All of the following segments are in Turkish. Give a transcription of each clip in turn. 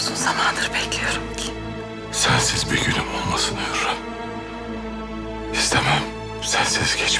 uzun zamandır bekliyorum ki. Sensiz bir günüm olmasın Hürrem. İstemem sensiz geçmesin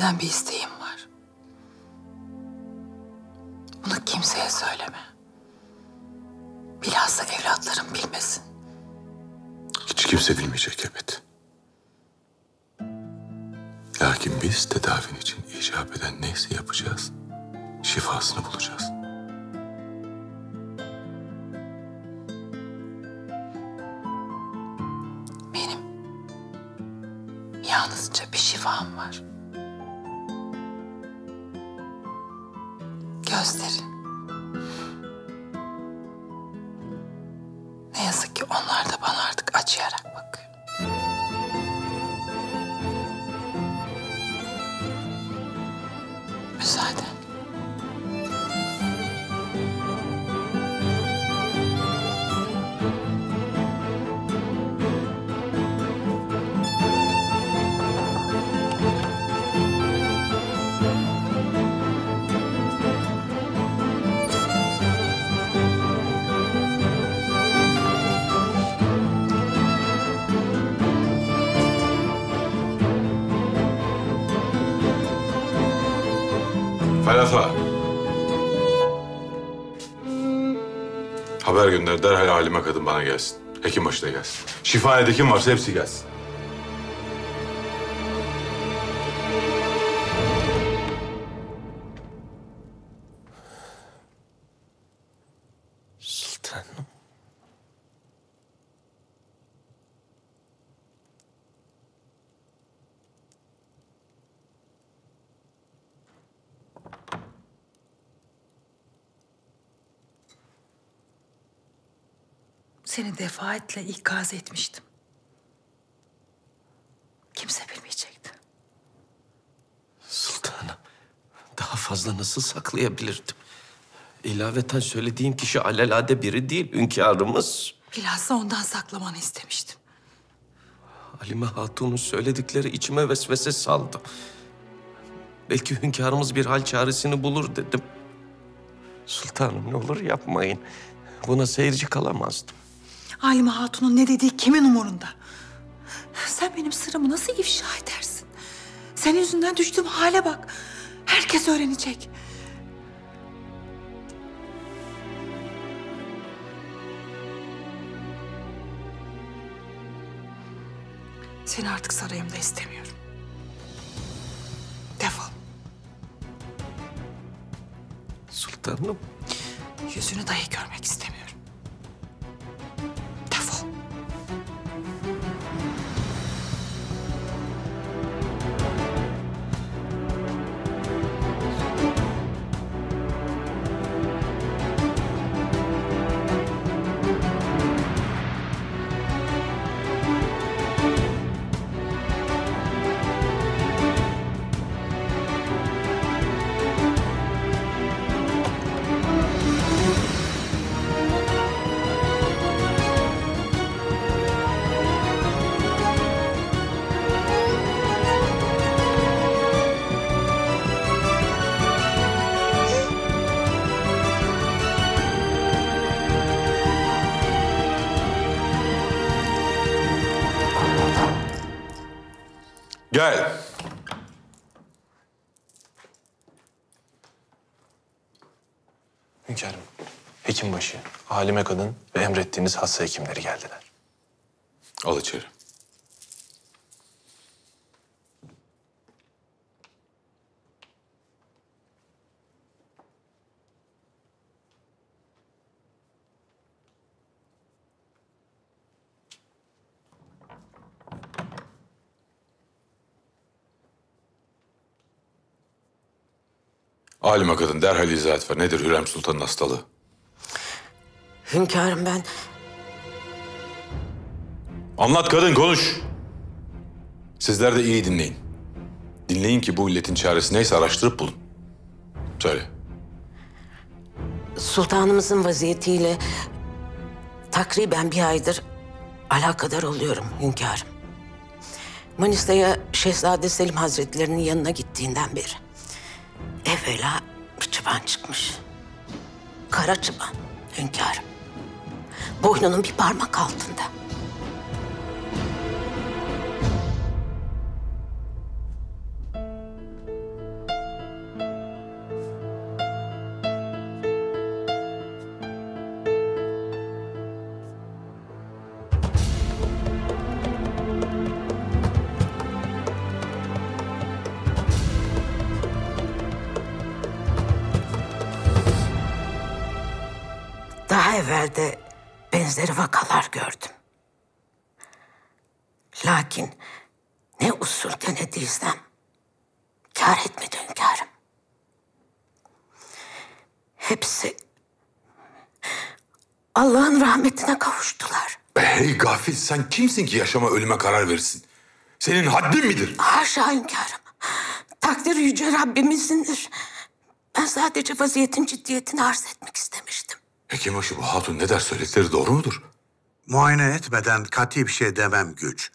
senden bir isteğim var. Bunu kimseye söyleme. Bilhassa evlatlarım bilmesin. Hiç kimse bilmeyecek elbet. Lakin biz tedavin için icap eden neyse yapacağız. Şifasını bulacağız. Benim yalnızca bir şifam var. Gözleri. Ne yazık ki onlar da bana artık acıyarak gönder derhal halime kadın bana gelsin. Hekimbaşı da gelsin. Şifanede kim varsa hepsi gelsin. Seni defaatle ikaz etmiştim. Kimse bilmeyecekti. Sultanım. Daha fazla nasıl saklayabilirdim? İlaveten söylediğim kişi alelade biri değil, hünkârımız. Bilhassa ondan saklamanı istemiştim. Halime Hatun'un söyledikleri içime vesvese saldı. Belki hünkârımız bir hal çaresini bulur dedim. Sultanım ne olur yapmayın. Buna seyirci kalamazdım. Halime Hatun'un ne dediği kimin umurunda? Sen benim sırrımı nasıl ifşa edersin? Senin yüzünden düştüğüm hale bak. Herkes öğrenecek. Seni artık sarayımda istemiyorum. Defol. Sultanım. Yüzünü dahi görmek istemiyorum. Halime kadın ve emrettiğiniz hasta hekimleri geldiler. Al içeri. Alime kadın derhal izah et ver. Nedir Hürrem Sultan'ın hastalığı? Hünkârım ben Anlat kadın konuş. Sizler de iyi dinleyin. Dinleyin ki bu illetin çaresi neyse araştırıp bulun. Söyle. sultanımızın vaziyetiyle takriben bir aydır alakadar oluyorum hünkârım. Manisa'ya Şehzade Selim Hazretlerinin yanına gittiğinden beri evvela bir çıban çıkmış. Kara çıban hünkârım. Boynunun bir parmak altında. Daha evvel de benzeri vakalar gördüm. Lakin ne usul denediysem kâr etmedi hünkârım. Hepsi Allah'ın rahmetine kavuştular. Hey gafil sen kimsin ki yaşama ölüme karar verirsin? Senin haddin midir? Haşa hünkârım. Takdir yüce Rabbimizindir. Ben sadece vaziyetin ciddiyetini arz etmek istemiştim. Hekimbaşı bu hatun ne der söyledikleri doğru mudur? Muayene etmeden kati bir şey demem güç.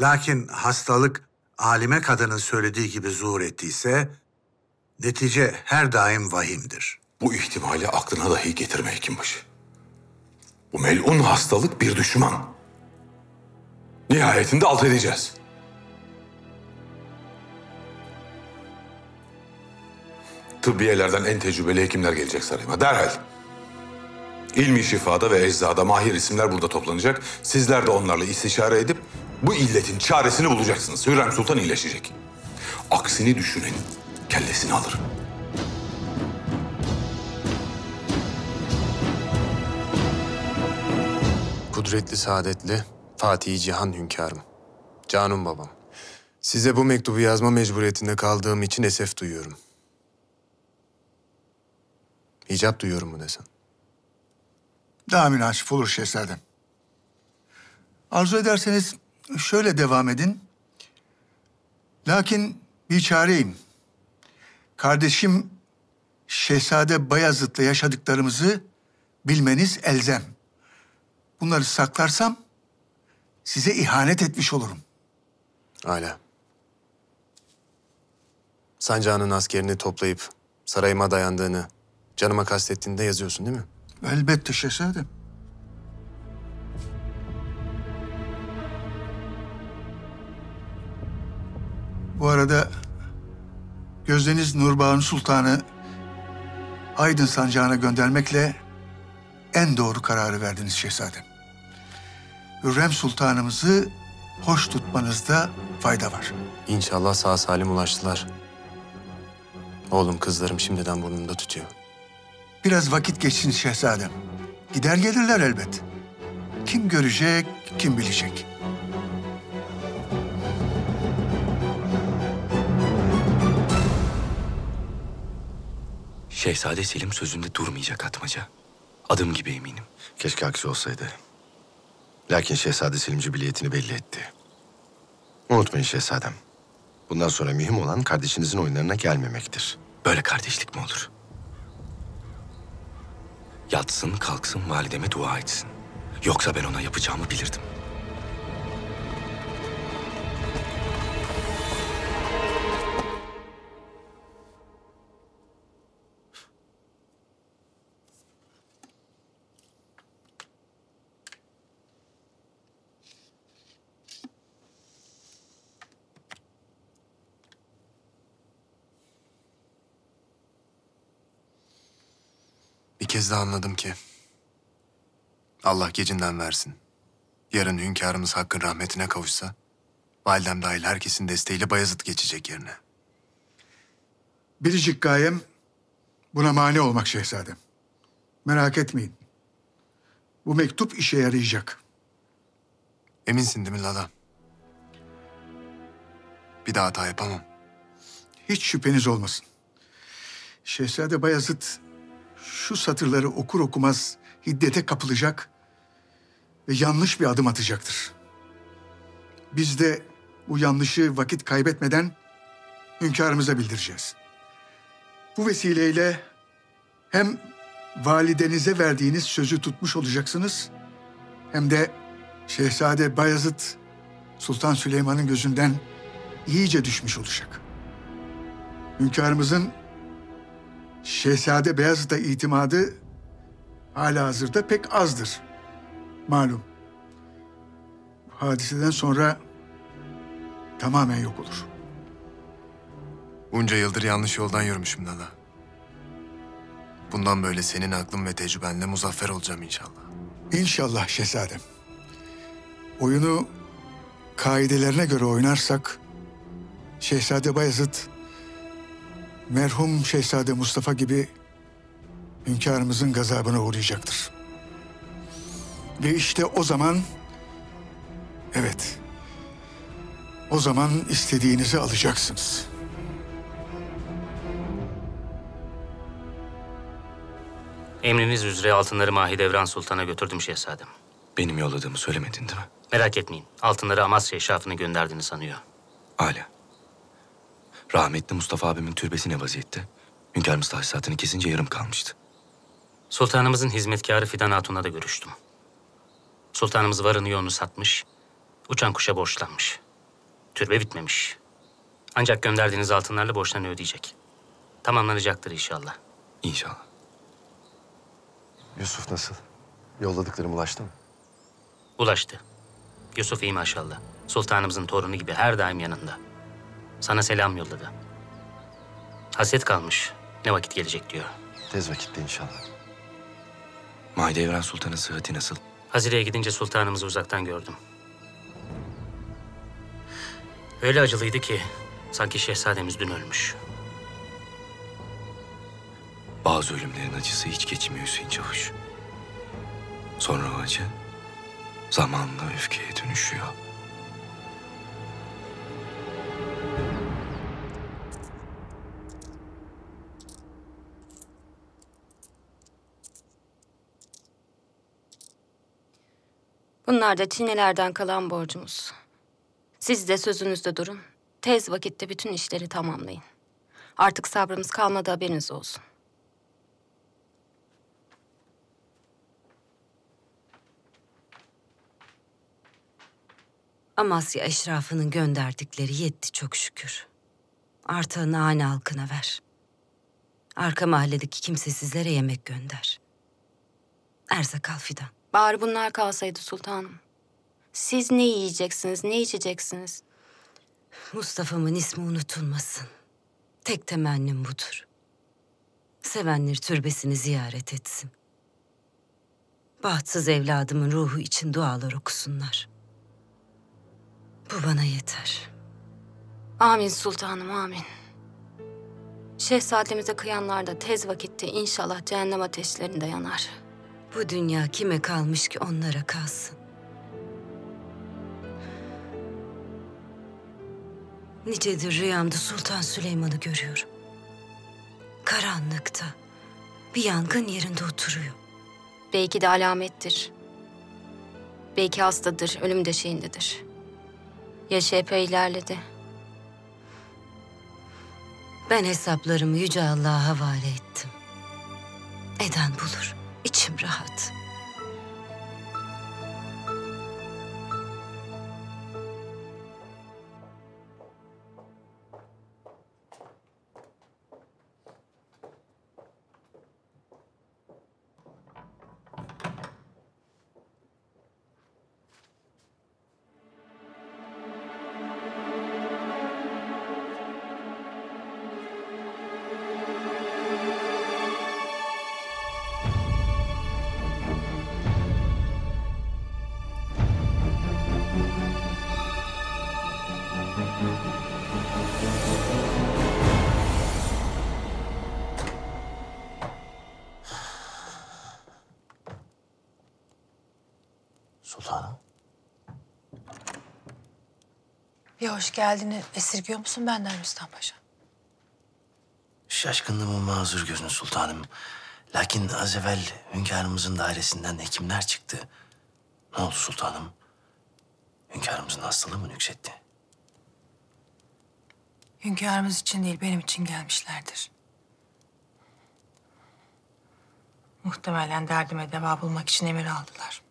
Lakin hastalık alime kadının söylediği gibi zuhur ettiyse netice her daim vahimdir. Bu ihtimali aklına dahi getirme hekimbaşı. Bu melun hastalık bir düşman. Nihayetinde alt edeceğiz. Tıbbiyelerden en tecrübeli hekimler gelecek sarayıma derhal. İlmi şifada ve eczada mahir isimler burada toplanacak. Sizler de onlarla istişare edip bu illetin çaresini bulacaksınız. Hürrem Sultan iyileşecek. Aksini düşünün, kellesini alırım. kudretli, saadetli Fatih Cihan hünkârım. Canım babam. Size bu mektubu yazma mecburiyetinde kaldığım için esef duyuyorum. İcap duyuyorum mu desem? Daha münasip olur şehzadem. Arzu ederseniz şöyle devam edin. Lakin bir çareyim. Kardeşim Şehzade Bayazıt'la yaşadıklarımızı bilmeniz elzem. Bunları saklarsam size ihanet etmiş olurum. Hala. Sancağının askerini toplayıp sarayıma dayandığını canıma kastettiğinde yazıyorsun değil mi? Elbette şehzadem. Bu arada Gözdeniz Nurbağ'ın Sultanı Aydın sancağına göndermekle en doğru kararı verdiniz şehzadem. Hürrem Sultanımızı hoş tutmanızda fayda var. İnşallah sağ salim ulaştılar. Oğlum kızlarım şimdiden burnumda tutuyor. Biraz vakit geçsin şehzadem. Gider gelirler elbet. Kim görecek, kim bilecek. Şehzade Selim sözünde durmayacak atmaca. Adım gibi eminim. Keşke aksi olsaydı. Lakin Şehzade Selim cibiliyetini belli etti. Unutmayın şehzadem. Bundan sonra mühim olan kardeşinizin oyunlarına gelmemektir. Böyle kardeşlik mi olur? Yatsın kalksın valideme dua etsin. Yoksa ben ona yapacağımı bilirdim. Bir kez daha anladım ki Allah gecinden versin. Yarın hünkârımız Hakk'ın rahmetine kavuşsa validem dahil herkesin desteğiyle Bayezid geçecek yerine. Biricik gayem buna mani olmak şehzadem. Merak etmeyin. Bu mektup işe yarayacak. Eminsin değil mi Lala? Bir daha hata yapamam. Hiç şüpheniz olmasın. Şehzade Bayezid şu satırları okur okumaz hiddete kapılacak ve yanlış bir adım atacaktır. Biz de bu yanlışı vakit kaybetmeden hünkârımıza bildireceğiz. Bu vesileyle hem validenize verdiğiniz sözü tutmuş olacaksınız hem de Şehzade Bayezid Sultan Süleyman'ın gözünden iyice düşmüş olacak. Hünkârımızın Şehzade Beyazıt'a itimadı hala hazırda pek azdır. Malum. Hadiseden sonra tamamen yok olur. Bunca yıldır yanlış yoldan yürümüşüm Lala. Bundan böyle senin aklın ve tecrübenle muzaffer olacağım inşallah. İnşallah şehzadem. Oyunu kaidelerine göre oynarsak Şehzade Bayezid merhum Şehzade Mustafa gibi hünkârımızın gazabına uğrayacaktır. Ve işte o zaman evet o zaman istediğinizi alacaksınız. Emriniz üzere altınları Mahidevran Sultan'a götürdüm şehzadem. Benim yolladığımı söylemedin değil mi? Merak etmeyin. Altınları Amasya eşrafına gönderdiğini sanıyor. Hala. Rahmetli Mustafa abimin türbesi ne vaziyette? Hünkârımız tahsisatını kesince yarım kalmıştı. Sultanımızın hizmetkarı Fidan Hatun'la da görüştüm. Sultanımız varını yoğunu satmış, uçan kuşa borçlanmış. Türbe bitmemiş. Ancak gönderdiğiniz altınlarla borçlarını ödeyecek. Tamamlanacaktır inşallah. İnşallah. Yusuf nasıl? Yolladıklarım ulaştı mı? Ulaştı. Yusuf iyi maşallah. Sultanımızın torunu gibi her daim yanında. Sana selam yolladı. Hasret kalmış. Ne vakit gelecek diyor. Tez vakitte inşallah. Mahidevran Sultan'ın sıhhati nasıl? Hazire'ye gidince sultanımızı uzaktan gördüm. Öyle acılıydı ki sanki şehzademiz dün ölmüş. Bazı ölümlerin acısı hiç geçmiyor Hüseyin Çavuş. Sonra o acı zamanla öfkeye dönüşüyor. Bunlar da Çinlilerden kalan borcumuz. Siz de sözünüzde durun. Tez vakitte bütün işleri tamamlayın. Artık sabrımız kalmadı haberiniz olsun. Amasya eşrafının gönderdikleri yetti çok şükür. Artığını hane halkına ver. Arka mahalledeki kimsesizlere yemek gönder. Erzak al fidan. Bari bunlar kalsaydı sultanım. Siz ne yiyeceksiniz, ne içeceksiniz? Mustafa'mın ismi unutulmasın. Tek temennim budur. Sevenler türbesini ziyaret etsin. Bahtsız evladımın ruhu için dualar okusunlar. Bu bana yeter. Amin sultanım, amin. Şehzademize kıyanlar da tez vakitte inşallah cehennem ateşlerinde yanar. Bu dünya kime kalmış ki onlara kalsın. Nicedir rüyamda Sultan Süleyman'ı görüyorum. Karanlıkta bir yangın yerinde oturuyor. Belki de alamettir. Belki hastadır, ölüm döşeğindedir. Yaşı epey ilerledi. Ben hesaplarımı Yüce Allah'a havale ettim. Eden bulur. İçim rahat. Bir hoş geldini esirgiyor musun benden Rüstem Paşa? Şaşkınlığımı mazur görün sultanım. Lakin az evvel hünkârımızın dairesinden hekimler çıktı. Ne oldu sultanım? Hünkârımızın hastalığı mı nüksetti? Hünkârımız için değil benim için gelmişlerdir. Muhtemelen derdime deva bulmak için emir aldılar.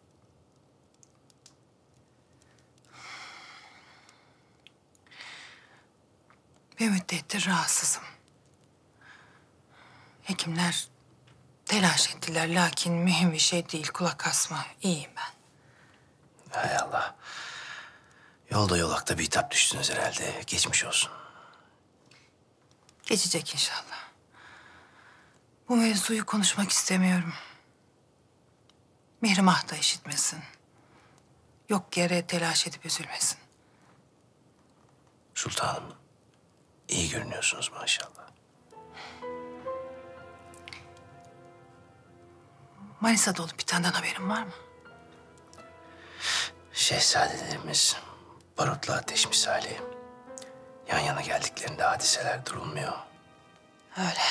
Bir müddettir rahatsızım. Hekimler telaş ettiler lakin mühim bir şey değil. Kulak asma. İyiyim ben. Hay Allah. Yolda yolakta bir hitap düştünüz herhalde. Geçmiş olsun. Geçecek inşallah. Bu mevzuyu konuşmak istemiyorum. Mihrimah da işitmesin. Yok yere telaş edip üzülmesin. Sultanım, iyi görünüyorsunuz maşallah. Manisa'da olup bitenden haberin var mı? Şehzadelerimiz barutla ateş misali. Yan yana geldiklerinde hadiseler durulmuyor. Öyle.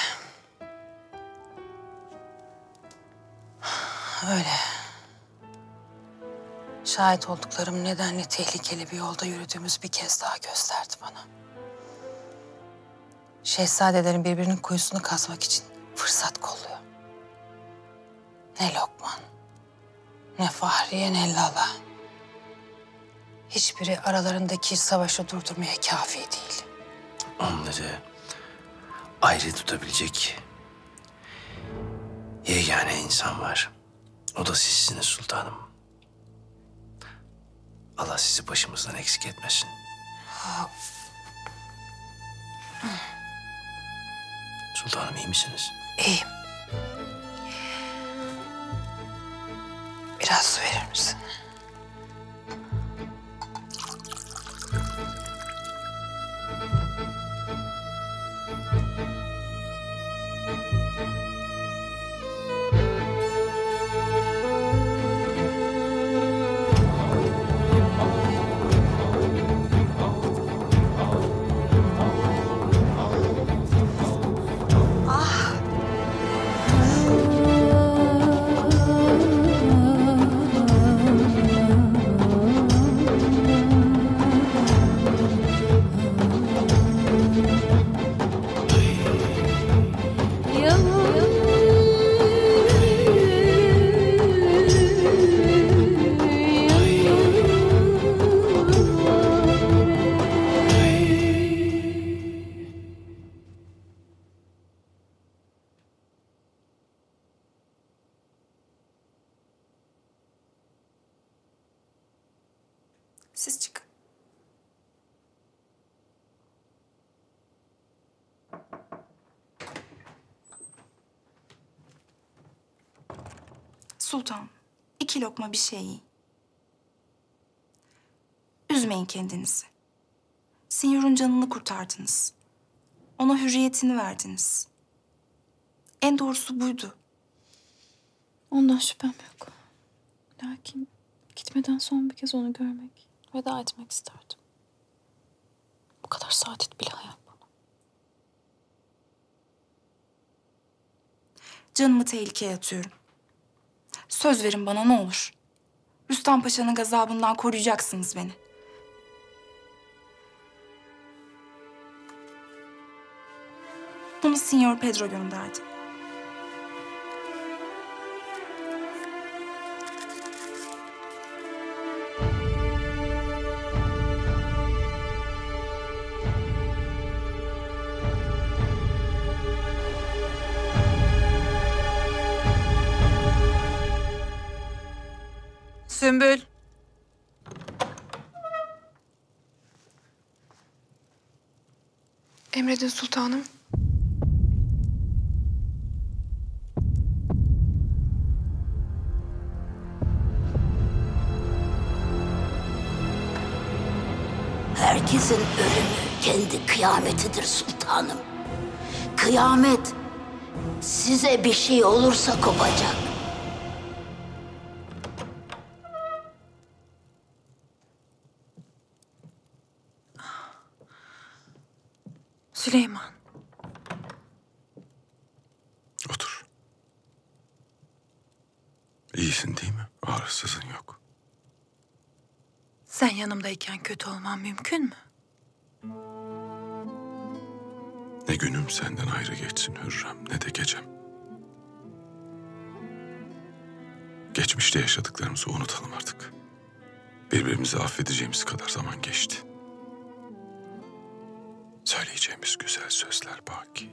Öyle. Şahit olduklarım nedenle tehlikeli bir yolda yürüdüğümüz bir kez daha gösterdi bana. Şehzadelerin birbirinin kuyusunu kazmak için fırsat kolluyor. Ne Lokman, ne Fahriye, ne Lala. Hiçbiri aralarındaki savaşı durdurmaya kafi değil. Onları ayrı tutabilecek yegane insan var. O da sizsiniz sultanım. Allah sizi başımızdan eksik etmesin. Sultanım iyi misiniz? İyiyim. Biraz su verir misin? Sultan, iki lokma bir şey yiyin. Üzmeyin kendinizi. Sinyor'un canını kurtardınız. Ona hürriyetini verdiniz. En doğrusu buydu. Ondan şüphem yok. Lakin gitmeden son bir kez onu görmek, veda etmek isterdim. Bu kadar saadet bile hayal bana. Canımı tehlikeye atıyorum. Söz verin bana ne olur. Rüstem Paşa'nın gazabından koruyacaksınız beni. Bunu Sinyor Pedro gönderdi. Emredin sultanım. Herkesin ölümü kendi kıyametidir sultanım. Kıyamet size bir şey olursa kopacak. Yanımdayken kötü olman mümkün mü? Ne günüm senden ayrı geçsin Hürrem ne de gecem. Geçmişte yaşadıklarımızı unutalım artık. Birbirimizi affedeceğimiz kadar zaman geçti. Söyleyeceğimiz güzel sözler baki.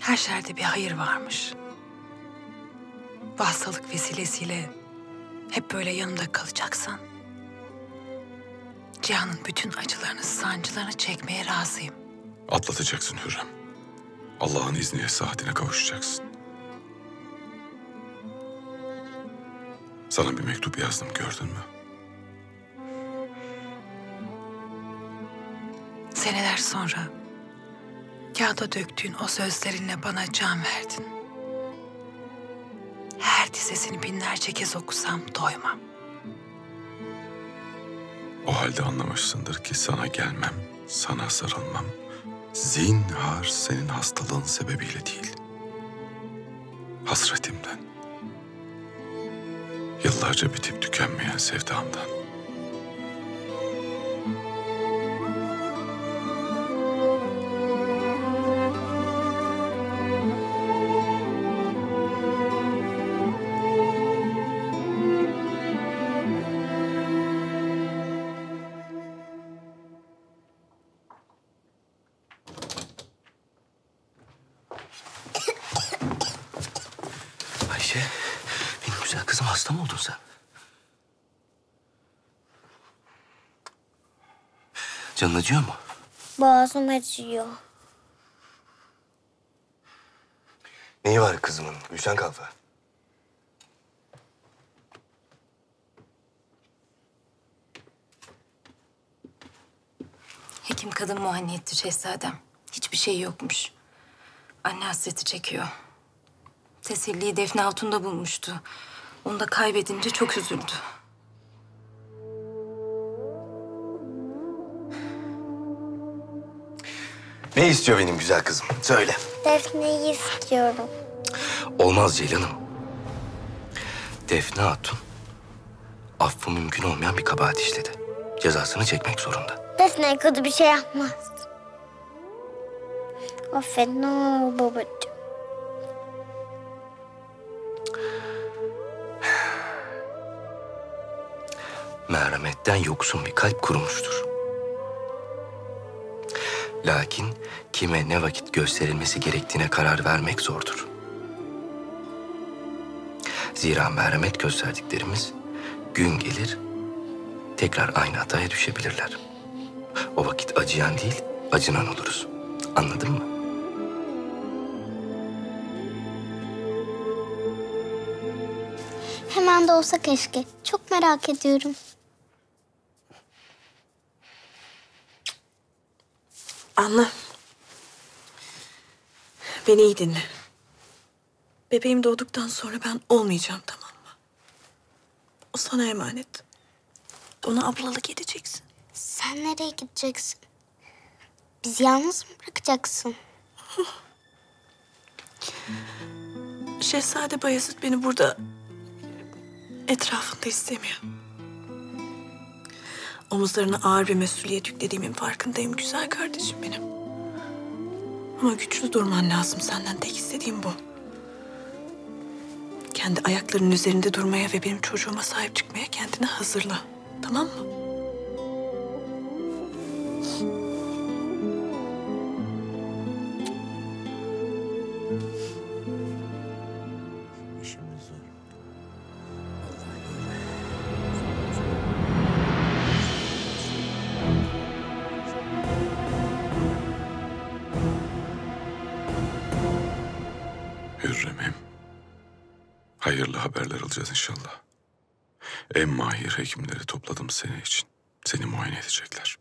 Her şerde bir hayır varmış. Bu hastalık vesilesiyle hep böyle yanımda kalacaksan... ...cihanın bütün acılarını, sancılarını çekmeye razıyım. Atlatacaksın Hürrem. Allah'ın izniyle saatine kavuşacaksın. Sana bir mektup yazdım gördün mü? Seneler sonra kağıda döktüğün o sözlerinle bana can verdin. Dizesini binlerce kez okusam doymam. O halde anlamışsındır ki sana gelmem, sana sarılmam. Zinhar senin hastalığın sebebiyle değil. Hasretimden. Yıllarca bitip tükenmeyen sevdamdan. Acıyor mu? Boğazım acıyor. Neyi var kızımın? Gülşen Kalfa. Hekim kadın muayene etti şehzadem. Hiçbir şey yokmuş. Anne hasreti çekiyor. Teselliyi Defne Hatun'da bulmuştu. Onu da kaybedince çok üzüldü. Ne istiyor benim güzel kızım? Söyle. Defne'yi istiyorum. Olmaz Ceylan'ım. Defne Hatun affı mümkün olmayan bir kabahat işledi. Cezasını çekmek zorunda. Defne kötü bir şey yapmaz. Affet ne olur babacığım. merhametten yoksun bir kalp kurumuştur. Lakin kime ne vakit gösterilmesi gerektiğine karar vermek zordur. Zira merhamet gösterdiklerimiz gün gelir tekrar aynı hataya düşebilirler. O vakit acıyan değil, acınan oluruz. Anladın mı? Hemen de olsa keşke. Çok merak ediyorum. Anla. Beni iyi dinle. Bebeğim doğduktan sonra ben olmayacağım tamam mı? O sana emanet. Ona ablalık edeceksin. Sen nereye gideceksin? Bizi yalnız mı bırakacaksın? Şehzade Bayezid beni burada etrafında istemiyor. Omuzlarına ağır bir mesuliyet yüklediğimin farkındayım güzel kardeşim benim. Ama güçlü durman lazım senden tek istediğim bu. Kendi ayaklarının üzerinde durmaya ve benim çocuğuma sahip çıkmaya kendini hazırla. Tamam mı? Alacağız inşallah. En mahir hekimleri topladım senin için. Seni muayene edecekler.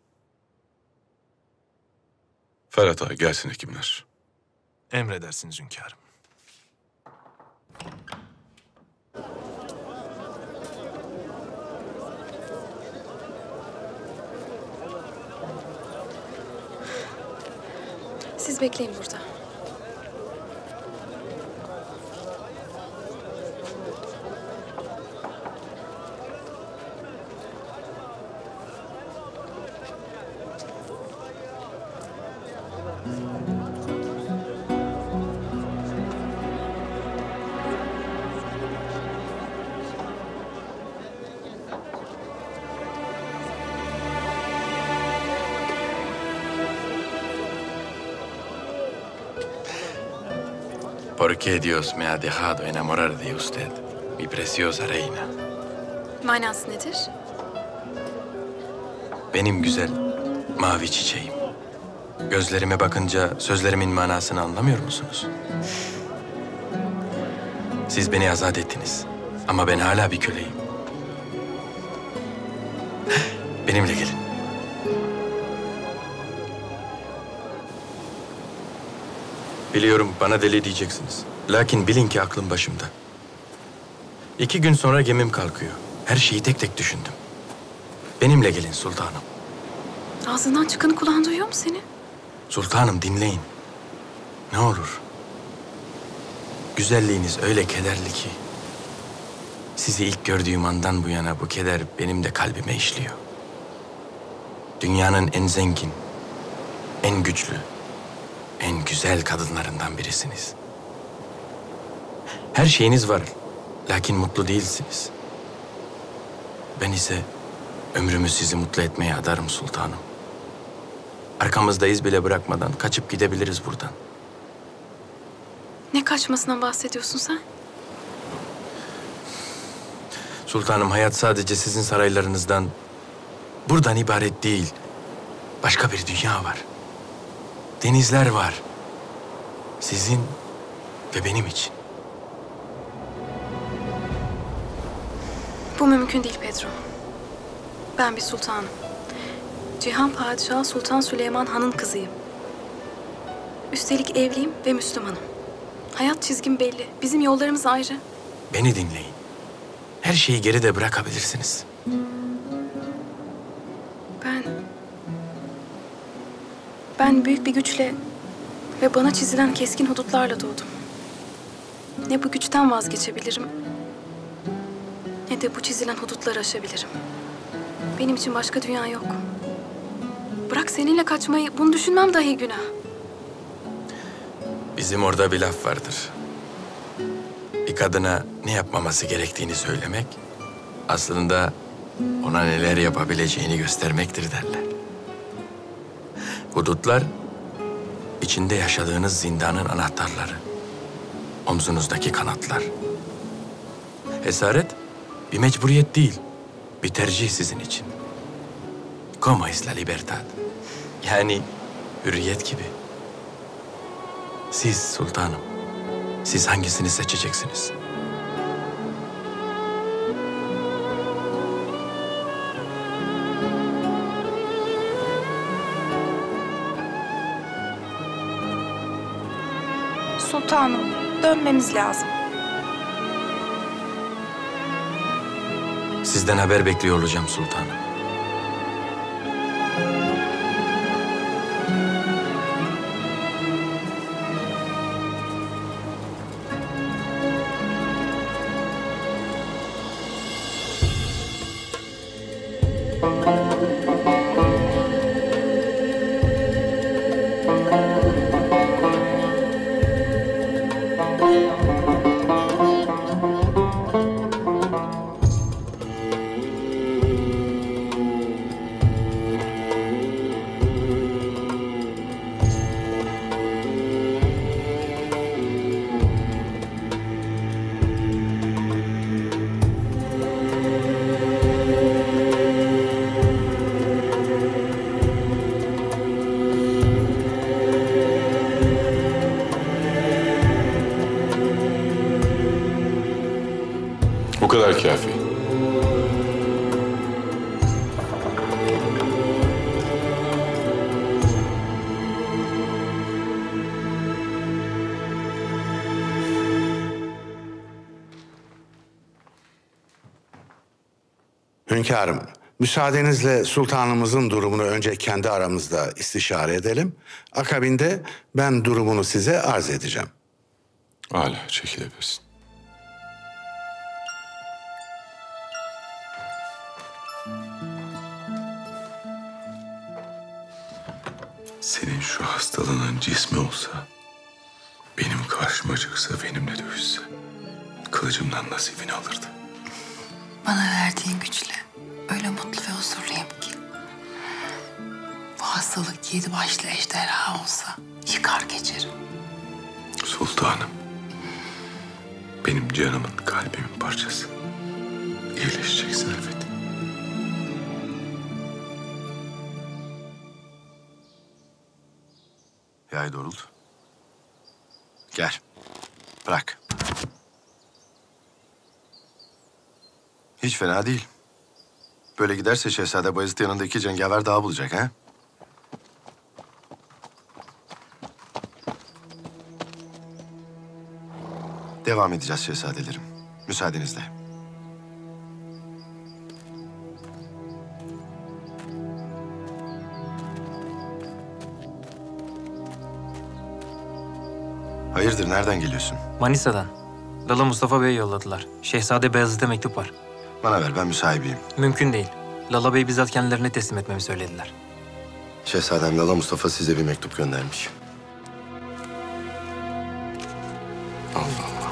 Ferhat Ağa gelsin hekimler. Emredersiniz hünkârım. Siz bekleyin burada. Qué Dios me ha dejado enamorar de usted, mi preciosa reina? Manası nedir? Benim güzel mavi çiçeğim. Gözlerime bakınca sözlerimin manasını anlamıyor musunuz? Siz beni azat ettiniz. Ama ben hala bir köleyim. Benimle gelin. Biliyorum bana deli diyeceksiniz. Lakin bilin ki aklım başımda. İki gün sonra gemim kalkıyor. Her şeyi tek tek düşündüm. Benimle gelin sultanım. Ağzından çıkanı kulağın duyuyor mu seni? Sultanım dinleyin. Ne olur. Güzelliğiniz öyle kederli ki. Sizi ilk gördüğüm andan bu yana bu keder benim de kalbime işliyor. Dünyanın en zengin, en güçlü, en güzel kadınlarından birisiniz. Her şeyiniz var. Lakin mutlu değilsiniz. Ben ise ömrümü sizi mutlu etmeye adarım sultanım. Arkamızda iz bile bırakmadan kaçıp gidebiliriz buradan. Ne kaçmasından bahsediyorsun sen? Sultanım hayat sadece sizin saraylarınızdan, buradan ibaret değil. Başka bir dünya var. Denizler var. Sizin ve benim için. Bu mümkün değil Pedro. Ben bir sultanım. Cihan Padişahı Sultan Süleyman Han'ın kızıyım. Üstelik evliyim ve Müslümanım. Hayat çizgim belli. Bizim yollarımız ayrı. Beni dinleyin. Her şeyi geride bırakabilirsiniz. Ben... Ben büyük bir güçle ve bana çizilen keskin hudutlarla doğdum. Ne bu güçten vazgeçebilirim, ne de bu çizilen hudutları aşabilirim. Benim için başka dünya yok. Bırak seninle kaçmayı, bunu düşünmem dahi günah. Bizim orada bir laf vardır. Bir kadına ne yapmaması gerektiğini söylemek, aslında ona neler yapabileceğini göstermektir derler. Hudutlar, içinde yaşadığınız zindanın anahtarları. Omzunuzdaki kanatlar. Esaret bir mecburiyet değil, bir tercih sizin için. Como es la libertad? Yani hürriyet gibi. Siz sultanım, siz hangisini seçeceksiniz? Sultanım, dönmemiz lazım. Sizden haber bekliyor olacağım sultanım. Hünkârım, müsaadenizle sultanımızın durumunu önce kendi aramızda istişare edelim. Akabinde ben durumunu size arz edeceğim. Hala çekilebilirsin. Senin şu hastalığının cismi olsa, benim karşıma çıksa, benimle dövüşse, kılıcımdan nasibini alırdı. Bana verdiğin güçle öyle mutlu ve huzurluyum ki. Bu hastalık yedi başlı ejderha olsa yıkar geçerim. Sultanım, benim canımın, kalbimin parçası. İyileşeceksin elbet. Yay doğrult. Gel. Bırak. Hiç fena değil. Böyle giderse Şehzade Bayezid yanında iki cengaver daha bulacak ha? Devam edeceğiz şehzadelerim. Müsaadenizle. Hayırdır, nereden geliyorsun? Manisa'dan. Lala Mustafa Bey'i yolladılar. Şehzade Beyazıt'a mektup var. Bana ver, ben müsahibiyim. Mümkün değil. Lala Bey bizzat kendilerine teslim etmemi söylediler. Şehzadem Lala Mustafa size bir mektup göndermiş. Allah Allah.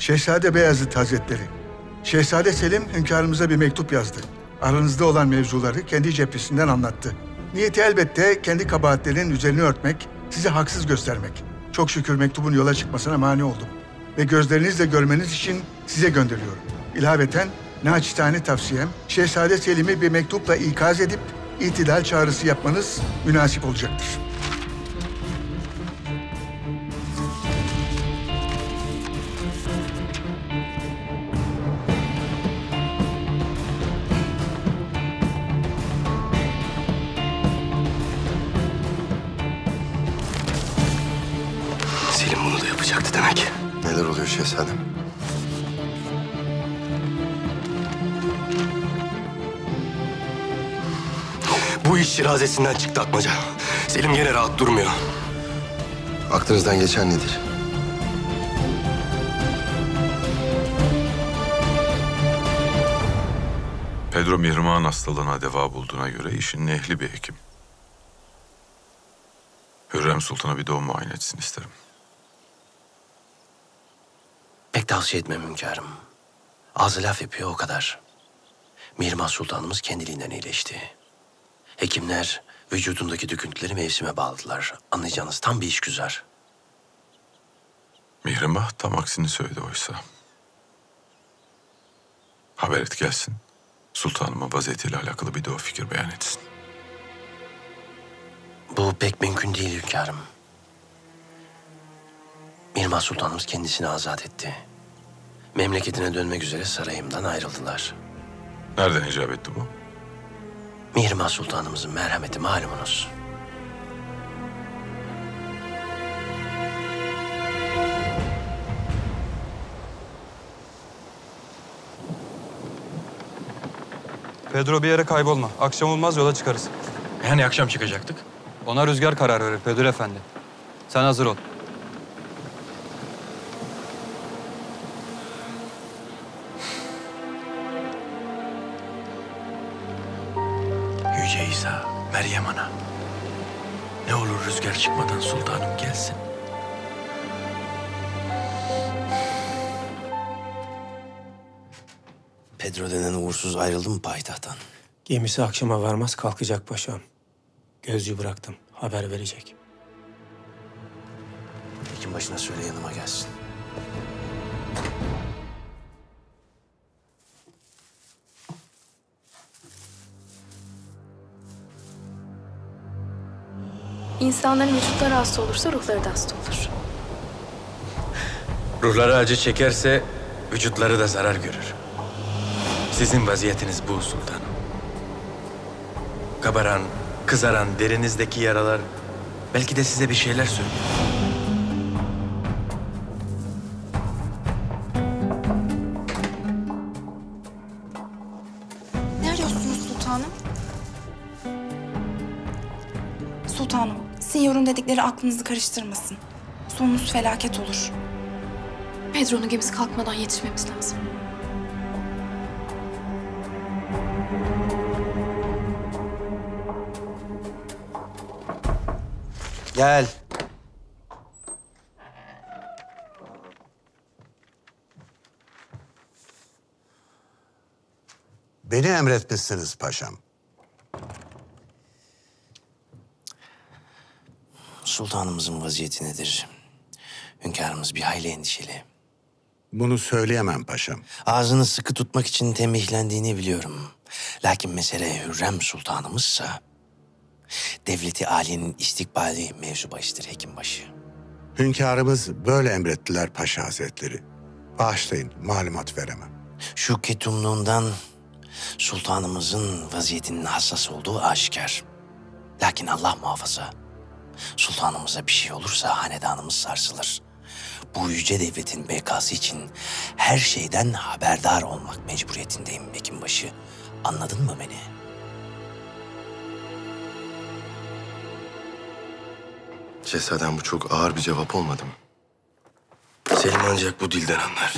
Şehzade Beyazıt Hazretleri. Şehzade Selim hünkârımıza bir mektup yazdı. Aranızda olan mevzuları kendi cephesinden anlattı. Niyeti elbette kendi kabahatlerinin üzerini örtmek, sizi haksız göstermek. Çok şükür mektubun yola çıkmasına mani oldum. Ve gözlerinizle görmeniz için size gönderiyorum. İlaveten naçizane tavsiyem, Şehzade Selim'i bir mektupla ikaz edip itidal çağrısı yapmanız münasip olacaktır. Şirazesinden çıktı Atmaca. Selim gene rahat durmuyor. Aklınızdan geçen nedir? Pedro Mihrimah'ın hastalığına deva bulduğuna göre işin ehli bir hekim. Hürrem Sultan'a bir doğum muayene etsin isterim. Pek tavsiye etmem hünkârım. Ağzı laf yapıyor o kadar. Mirmah Sultanımız kendiliğinden iyileşti. Hekimler Vücudundaki döküntüleri mevsime bağladılar. Anlayacağınız tam bir iş güzel. Mihrimah tam aksini söyledi oysa. Haber et gelsin. Sultanıma vaziyetiyle alakalı bir de o fikir beyan etsin. Bu pek mümkün değil hünkârım. Mirmah Sultanımız kendisini azat etti. Memleketine dönmek üzere sarayımdan ayrıldılar. Nereden icap etti bu? Mirmah Sultanımızın merhameti malumunuz. Pedro bir yere kaybolma. Akşam olmaz yola çıkarız. Yani akşam çıkacaktık? Ona rüzgar karar verir Pedro Efendi. Sen hazır ol. Ayrıldı mı payitahttan? Gemisi akşama varmaz kalkacak paşam. Gözcü bıraktım. Haber verecek. Hekim başına söyle yanıma gelsin. İnsanların vücutları hasta olursa ruhları da hasta olur. Ruhları acı çekerse vücutları da zarar görür. Sizin vaziyetiniz bu sultanım. Kabaran, kızaran derinizdeki yaralar belki de size bir şeyler söylüyor. Ne arıyorsunuz sultanım? Sultanım, Sinyor'un dedikleri aklınızı karıştırmasın. Sonunuz felaket olur. Pedro'nun gemisi kalkmadan yetişmemiz lazım. Gel. Beni emretmişsiniz paşam. Sultanımızın vaziyeti nedir? Hünkârımız bir hayli endişeli. Bunu söyleyemem paşam. Ağzını sıkı tutmak için tembihlendiğini biliyorum. Lakin mesele Hürrem Sultanımızsa... ...devleti aliyenin istikbali mevzu başıdır hekimbaşı. Hünkârımız böyle emrettiler paşa hazretleri. Bağışlayın, malumat veremem. Şu ketumluğundan sultanımızın vaziyetinin hassas olduğu aşikar. Lakin Allah muhafaza. Sultanımıza bir şey olursa hanedanımız sarsılır. Bu yüce devletin bekası için her şeyden haberdar olmak mecburiyetindeyim Hekimbaşı. Anladın mı beni? Şehzadem bu çok ağır bir cevap olmadı mı? Selim ancak bu dilden anlar.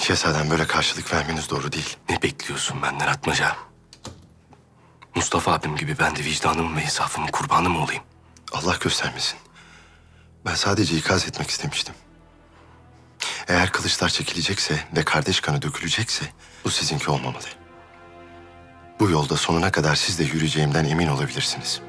Şehzadem böyle karşılık vermeniz doğru değil. Ne bekliyorsun benden Atmaca? Mustafa abim gibi ben de vicdanımın ve insafımın kurbanı mı olayım? Allah göstermesin. Ben sadece ikaz etmek istemiştim. Eğer kılıçlar çekilecekse ve kardeş kanı dökülecekse bu sizinki olmamalı. Bu yolda sonuna kadar siz de yürüyeceğimden emin olabilirsiniz.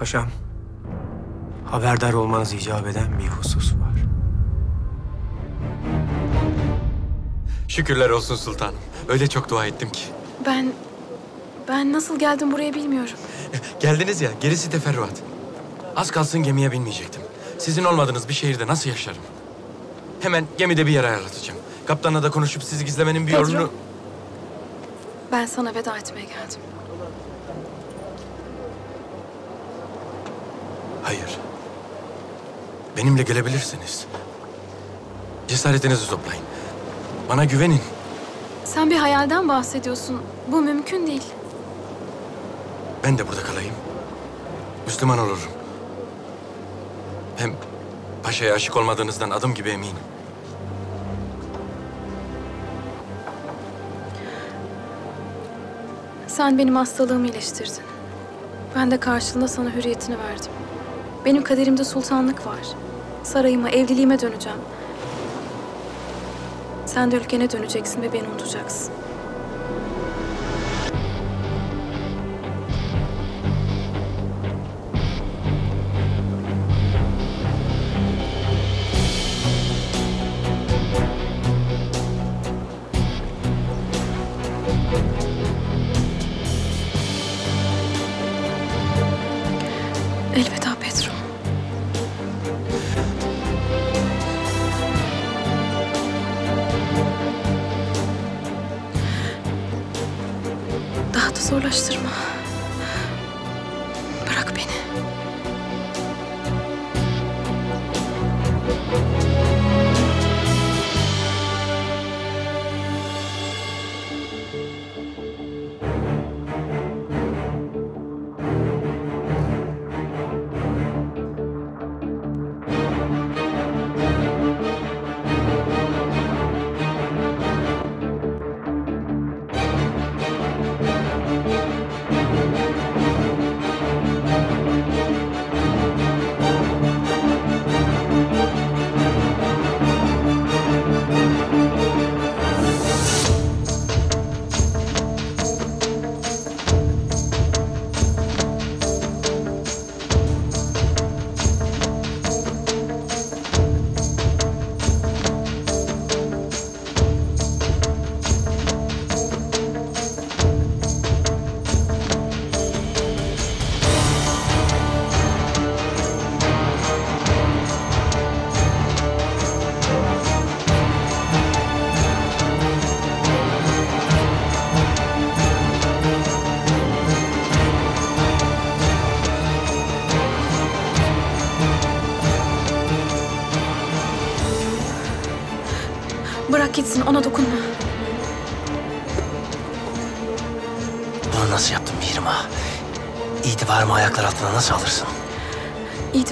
Paşam, haberdar olmanız icap eden bir husus var. Şükürler olsun sultanım. Öyle çok dua ettim ki. Ben... Ben nasıl geldim buraya bilmiyorum. Geldiniz ya, gerisi teferruat. Az kalsın gemiye binmeyecektim. Sizin olmadığınız bir şehirde nasıl yaşarım? Hemen gemide bir yer ayarlatacağım. Kaptanla da konuşup sizi gizlemenin bir Pedro. yolunu... Ben sana veda etmeye geldim. Hayır. Benimle gelebilirsiniz. Cesaretinizi toplayın. Bana güvenin. Sen bir hayalden bahsediyorsun. Bu mümkün değil. Ben de burada kalayım. Müslüman olurum. Hem paşaya aşık olmadığınızdan adım gibi eminim. Sen benim hastalığımı iyileştirdin. Ben de karşılığında sana hürriyetini verdim. Benim kaderimde sultanlık var. Sarayıma, evliliğime döneceğim. Sen de ülkene döneceksin ve beni unutacaksın.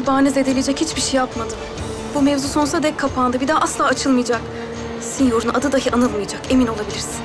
İtibarını zedeleyecek hiçbir şey yapmadım. Bu mevzu sonsuza dek kapandı. Bir daha asla açılmayacak. Sinyor'un adı dahi anılmayacak. Emin olabilirsin.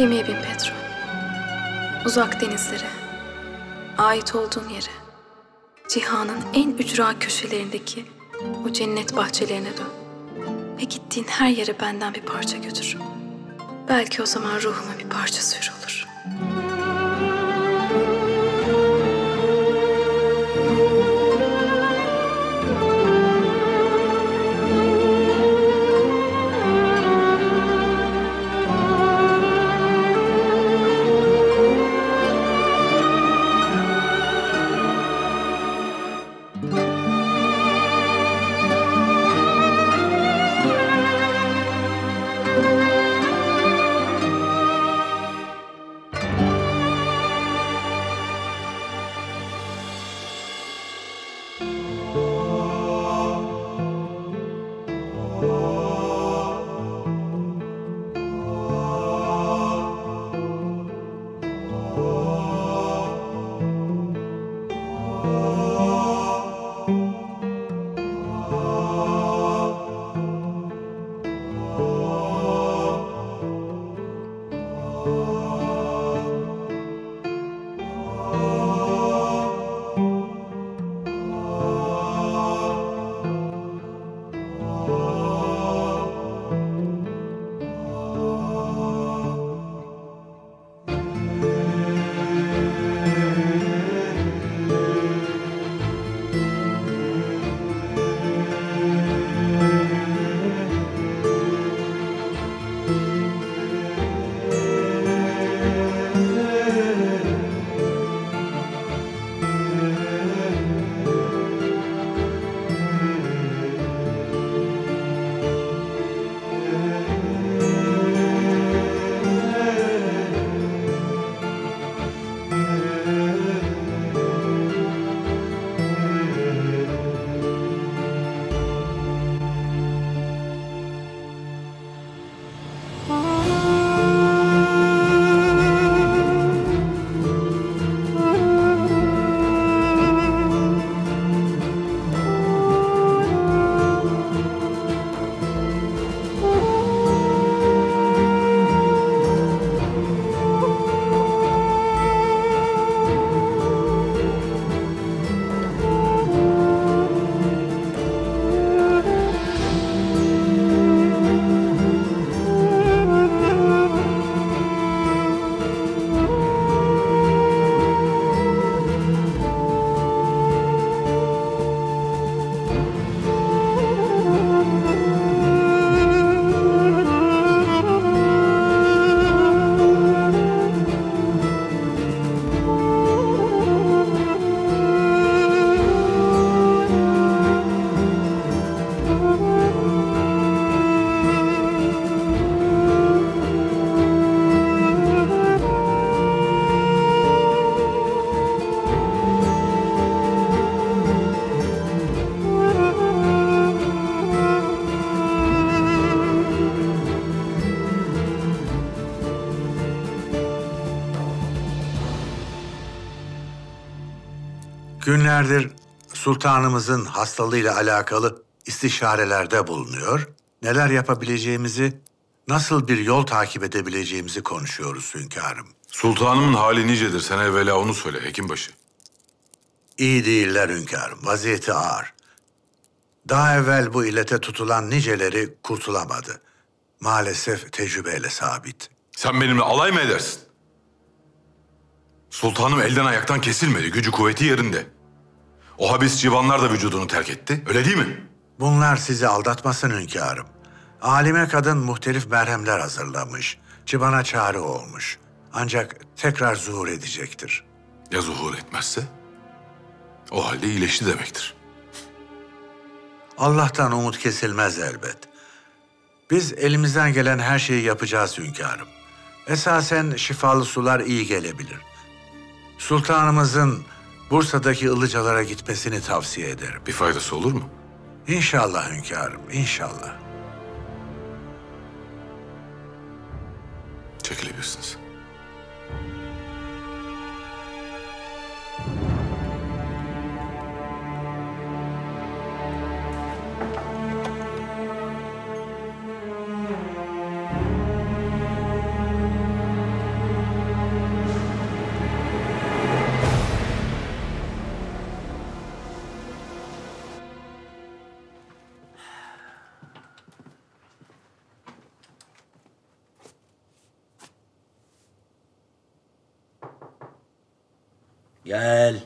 Gemiye bin Pedro. Uzak denizlere, ait olduğun yere, cihanın en ücra köşelerindeki o cennet bahçelerine dön. Ve gittiğin her yere benden bir parça götür. Belki o zaman ruhuma bir parça hür olur. Günlerdir sultanımızın hastalığıyla alakalı istişarelerde bulunuyor. Neler yapabileceğimizi, nasıl bir yol takip edebileceğimizi konuşuyoruz hünkârım. Sultanımın hali nicedir? Sen evvela onu söyle hekimbaşı. İyi değiller hünkârım, vaziyeti ağır. Daha evvel bu illete tutulan niceleri kurtulamadı. Maalesef tecrübeyle sabit. Sen benimle alay mı edersin? Sultanım elden ayaktan kesilmedi. Gücü kuvveti yerinde. O habis civanlar da vücudunu terk etti. Öyle değil mi? Bunlar sizi aldatmasın hünkârım. Alime kadın muhtelif merhemler hazırlamış. Cibana çare olmuş. Ancak tekrar zuhur edecektir. Ya zuhur etmezse? O halde iyileşti demektir. Allah'tan umut kesilmez elbet. Biz elimizden gelen her şeyi yapacağız hünkârım. Esasen şifalı sular iyi gelebilir. Sultanımızın Bursa'daki ılıcalara gitmesini tavsiye ederim. Bir faydası olur mu? İnşallah hünkârım, inşallah. Çekilebilirsiniz. Gel.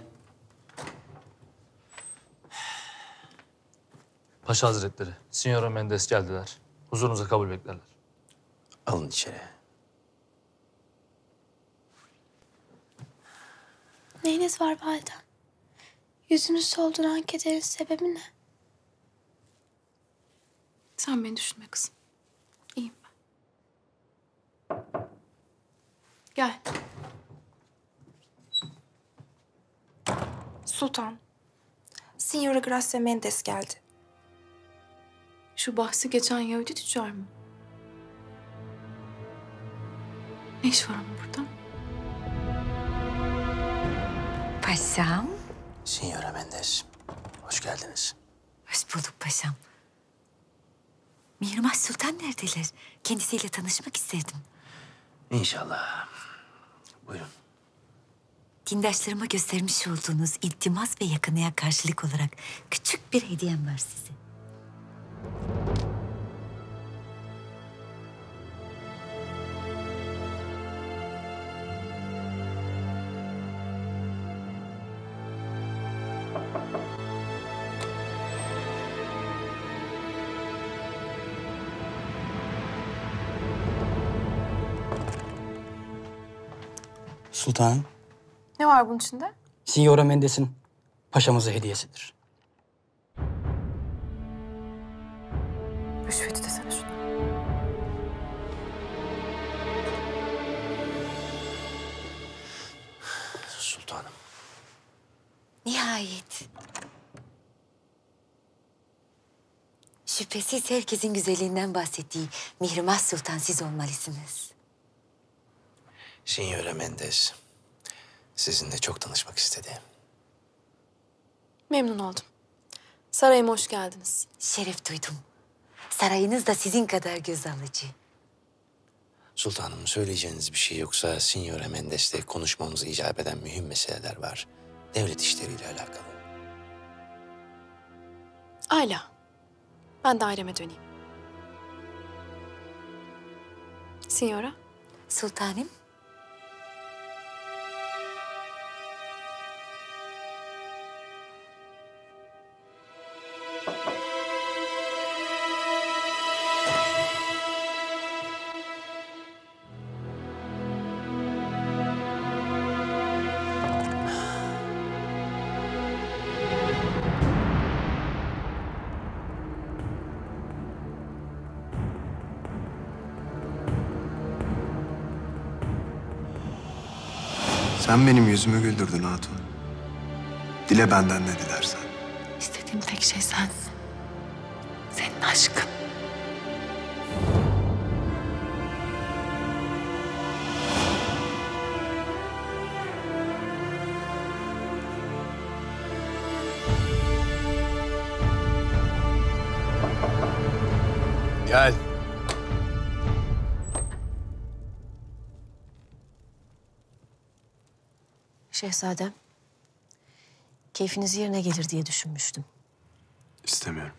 Paşa Hazretleri, Signora Mendes geldiler. Huzurunuza kabul beklerler. Alın içeri. Neyiniz var validem? Yüzünüz solduran kederin sebebi ne? Sen beni düşünme kızım. İyiyim ben. Gel. Sultan. Signora Gracia Mendes geldi. Şu bahsi geçen Yahudi tüccar mı? Ne iş var onun burada? Paşam. Signora Mendes. Hoş geldiniz. Hoş bulduk paşam. Mihrimah Sultan neredeler? Kendisiyle tanışmak istedim. İnşallah. Buyurun. Dindaşlarıma göstermiş olduğunuz iltimas ve yakınlığa karşılık olarak küçük bir hediyem var size. Sultanım, Ne var bunun içinde? Signora Mendes'in paşamıza hediyesidir. Rüşveti desene şuna. Sultanım. Nihayet. Şüphesiz herkesin güzelliğinden bahsettiği Mihrimah Sultan siz olmalısınız. Signora Mendes. Sizinle çok tanışmak istedi. Memnun oldum. Sarayıma hoş geldiniz. Şeref duydum. Sarayınız da sizin kadar göz alıcı. Sultanım söyleyeceğiniz bir şey yoksa Signora Mendes'le konuşmamız icap eden mühim meseleler var. Devlet işleriyle alakalı. Ayla. Ben daireme döneyim. Signora. Sultanım. Sen benim yüzümü güldürdün hatun. Dile benden ne dilersen. İstediğim tek şey sensin. Senin aşkın. Şehzadem, keyfiniz yerine gelir diye düşünmüştüm. İstemiyorum.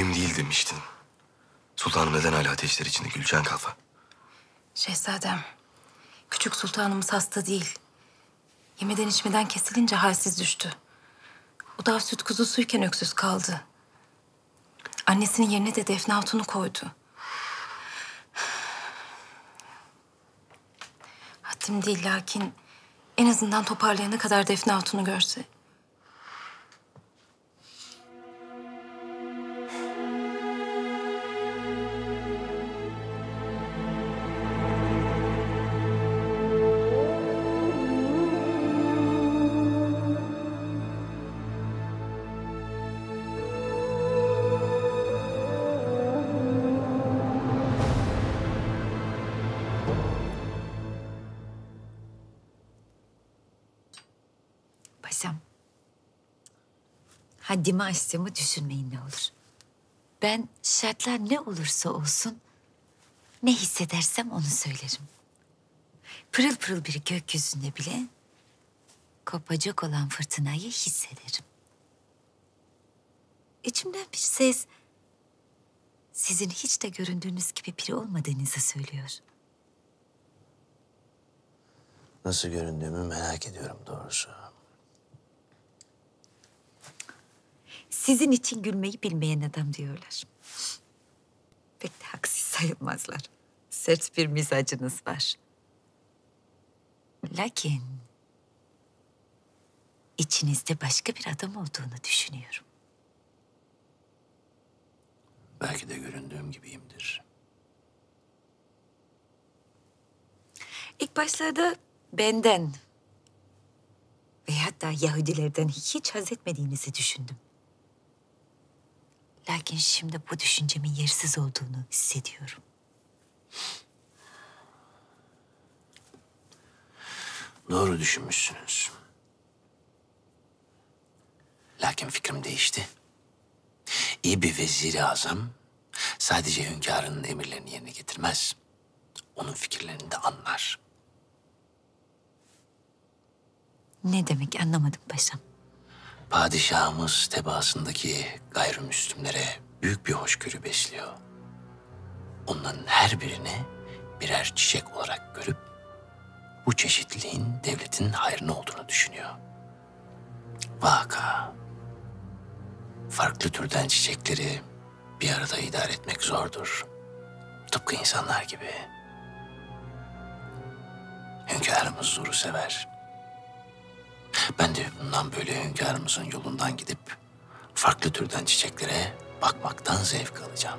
Mühim değil demiştin. Sultanım neden hala ateşler içinde Gülcan Kalfa? Şehzadem, küçük sultanımız hasta değil. Yemeden içmeden kesilince halsiz düştü. O da süt kuzusuyken öksüz kaldı. Annesinin yerine de Defne Hatun'u koydu. Haddim değil lakin en azından toparlayana kadar Defne Hatun'u görse. Haddimi aştığımı düşünmeyin ne olur. Ben şartlar ne olursa olsun ne hissedersem onu söylerim. Pırıl pırıl bir gökyüzünde bile kopacak olan fırtınayı hissederim. İçimden bir ses sizin hiç de göründüğünüz gibi biri olmadığınızı söylüyor. Nasıl göründüğümü merak ediyorum doğrusu. Sizin için gülmeyi bilmeyen adam diyorlar. Pek de haksız sayılmazlar. Sert bir mizacınız var. Lakin içinizde başka bir adam olduğunu düşünüyorum. Belki de göründüğüm gibiyimdir. İlk başlarda benden ve hatta Yahudilerden hiç haz etmediğinizi düşündüm. Lakin şimdi bu düşüncemin yersiz olduğunu hissediyorum. Doğru düşünmüşsünüz. Lakin fikrim değişti. İyi bir veziri azam sadece hünkârının emirlerini yerine getirmez. Onun fikirlerini de anlar. Ne demek anlamadım paşam. Padişahımız tebaasındaki gayrimüslimlere büyük bir hoşgörü besliyor. Onların her birini birer çiçek olarak görüp bu çeşitliliğin devletin hayrına olduğunu düşünüyor. Vaka. Farklı türden çiçekleri bir arada idare etmek zordur. Tıpkı insanlar gibi. Hünkârımız zoru sever. Ben de bundan böyle hünkârımızın yolundan gidip farklı türden çiçeklere bakmaktan zevk alacağım.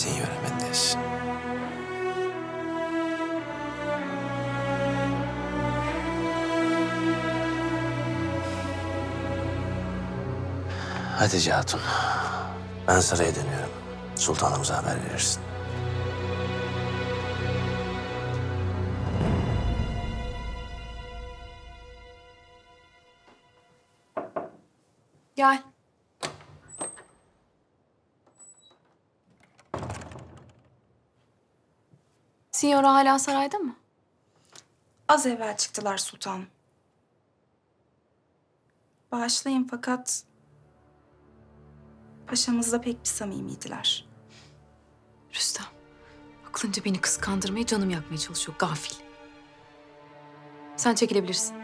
Senora Mendes. Hatice Hatun. Ben saraya dönüyorum. Sultanımıza haber verirsin. Signora hala sarayda mı? Az evvel çıktılar sultanım. Bağışlayın fakat paşamızla pek bir samimiydiler. Rüstem. Aklınca beni kıskandırmaya, canım yakmaya çalışıyor. Gafil. Sen çekilebilirsin.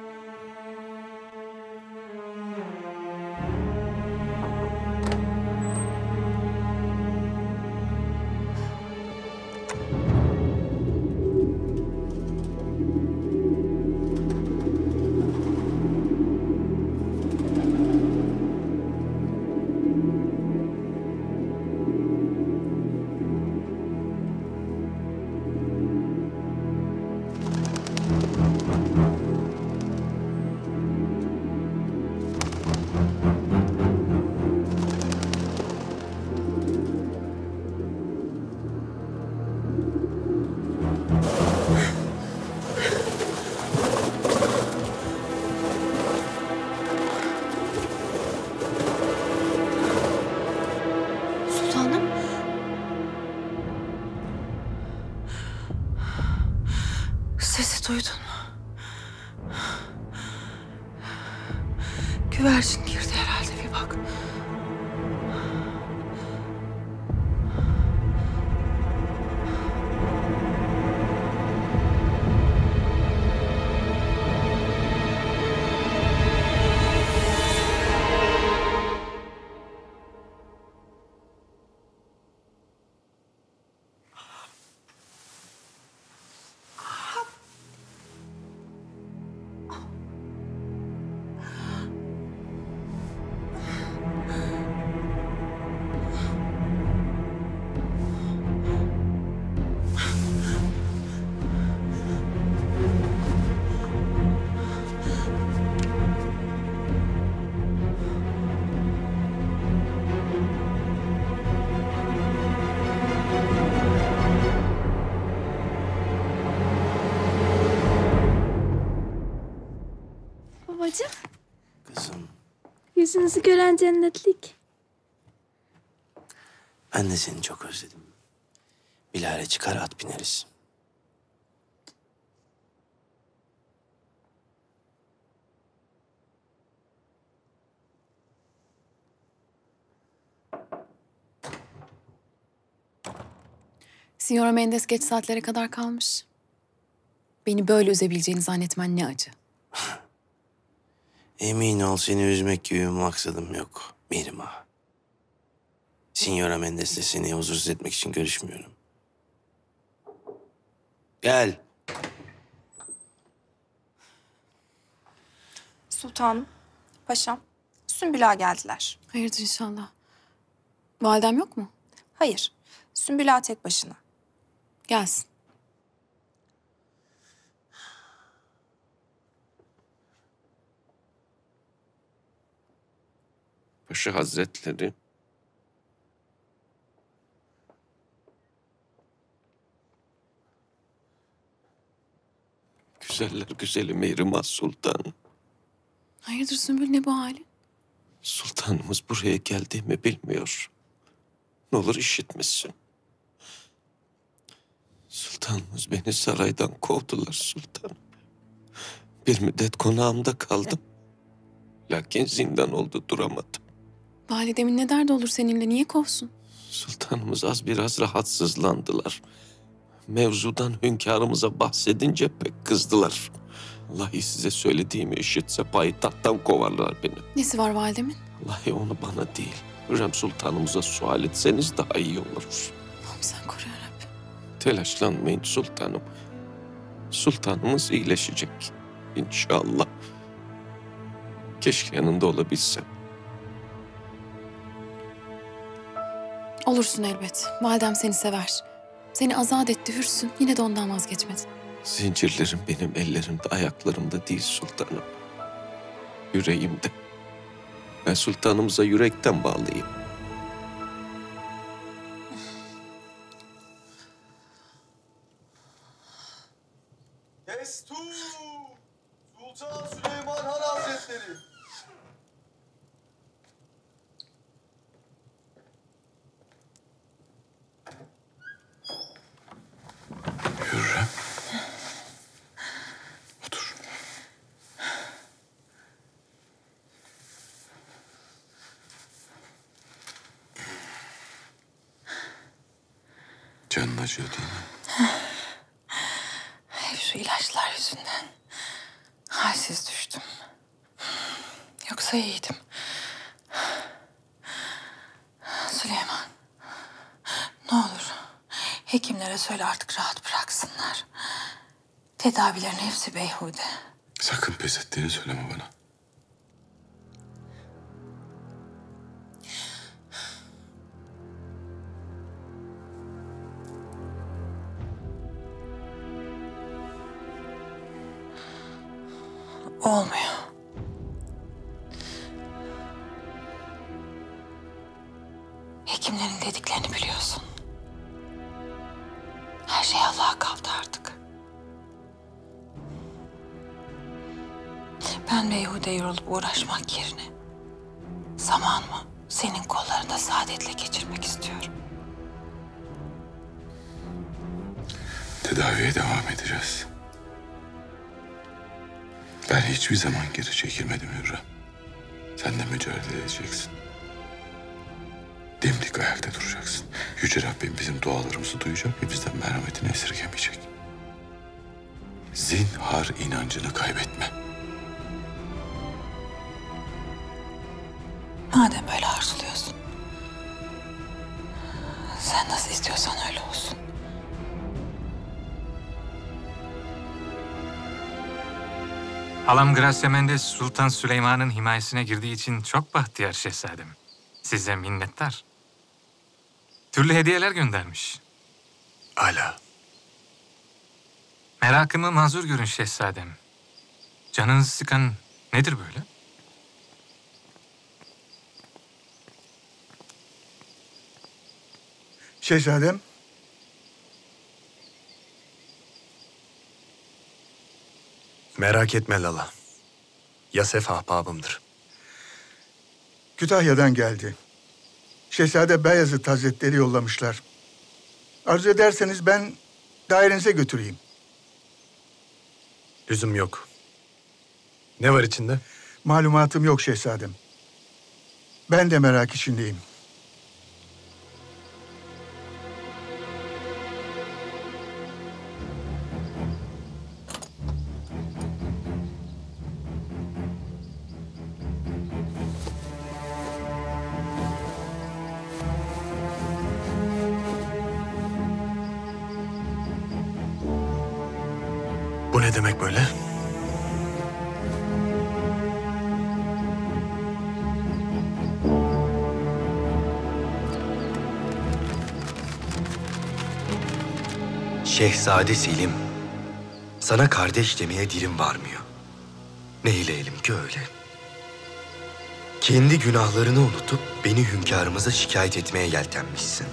Yüzünüzü gören cennetlik. ben de seni çok özledim. Bilal çıkar at bineriz. Signora Mendes geç saatlere kadar kalmış. Beni böyle üzebileceğini zannetmen ne acı. Emin ol seni üzmek gibi bir maksadım yok Mirma. Signora Mendes'le seni huzursuz etmek için görüşmüyorum. Gel. Sultanım, paşam, Sümbül Ağa geldiler. Hayırdır inşallah. Validem yok mu? Hayır, Sümbül Ağa tek başına. Gelsin. Paşa Hazretleri. Güzeller güzeli Mihrimah Sultan. Hayırdır Sümbül ne bu hali? Sultanımız buraya geldiğimi bilmiyor. Ne olur işitmesin. Sultanımız beni saraydan kovdular sultanım. Bir müddet konağımda kaldım. Lakin zindan oldu duramadım. Validemin ne derdi olur seninle? Niye kovsun? Sultanımız az biraz rahatsızlandılar. Mevzudan hünkârımıza bahsedince pek kızdılar. Vallahi size söylediğimi işitse payitahttan kovarlar beni. Nesi var validemin? Vallahi onu bana değil, Hürrem Sultanımıza sual etseniz daha iyi olur. Allah'ım sen koru yarabbim. Telaşlanmayın sultanım. Sultanımız iyileşecek. İnşallah. Keşke yanında olabilsem. Olursun elbet. Validem seni sever. Seni azat etti, hürsün. Yine de ondan vazgeçmedin. Zincirlerim benim ellerimde, ayaklarımda değil sultanım. Yüreğimde. Ben sultanımıza yürekten bağlıyım. Destur! Sultan Süleyman Han Hazretleri! Hürrem. Canın acıyor değil mi? Hep şu ilaçlar yüzünden halsiz düştüm. Yoksa iyiydim. Süleyman, ne olur hekimlere söyle artık rahat bıraksınlar. Tedavilerin hepsi beyhude. Sakın pes ettiğini söyleme bana. Halam Gracia Mendes Sultan Süleyman'ın himayesine girdiği için çok bahtiyar şehzadem. Size minnettar. Türlü hediyeler göndermiş. Ala. Merakımı mazur görün şehzadem. Canınızı sıkan nedir böyle? Şehzadem, Merak etme Lala. Yasef ahbabımdır. Kütahya'dan geldi. Şehzade Beyazıt Hazretleri yollamışlar. Arzu ederseniz ben dairenize götüreyim. Lüzum yok. Ne var içinde? Malumatım yok şehzadem. Ben de merak içindeyim. Şehzade Selim, sana kardeş demeye dilim varmıyor. Ne eyleyelim ki öyle. Kendi günahlarını unutup beni hünkârımıza şikayet etmeye yeltenmişsin.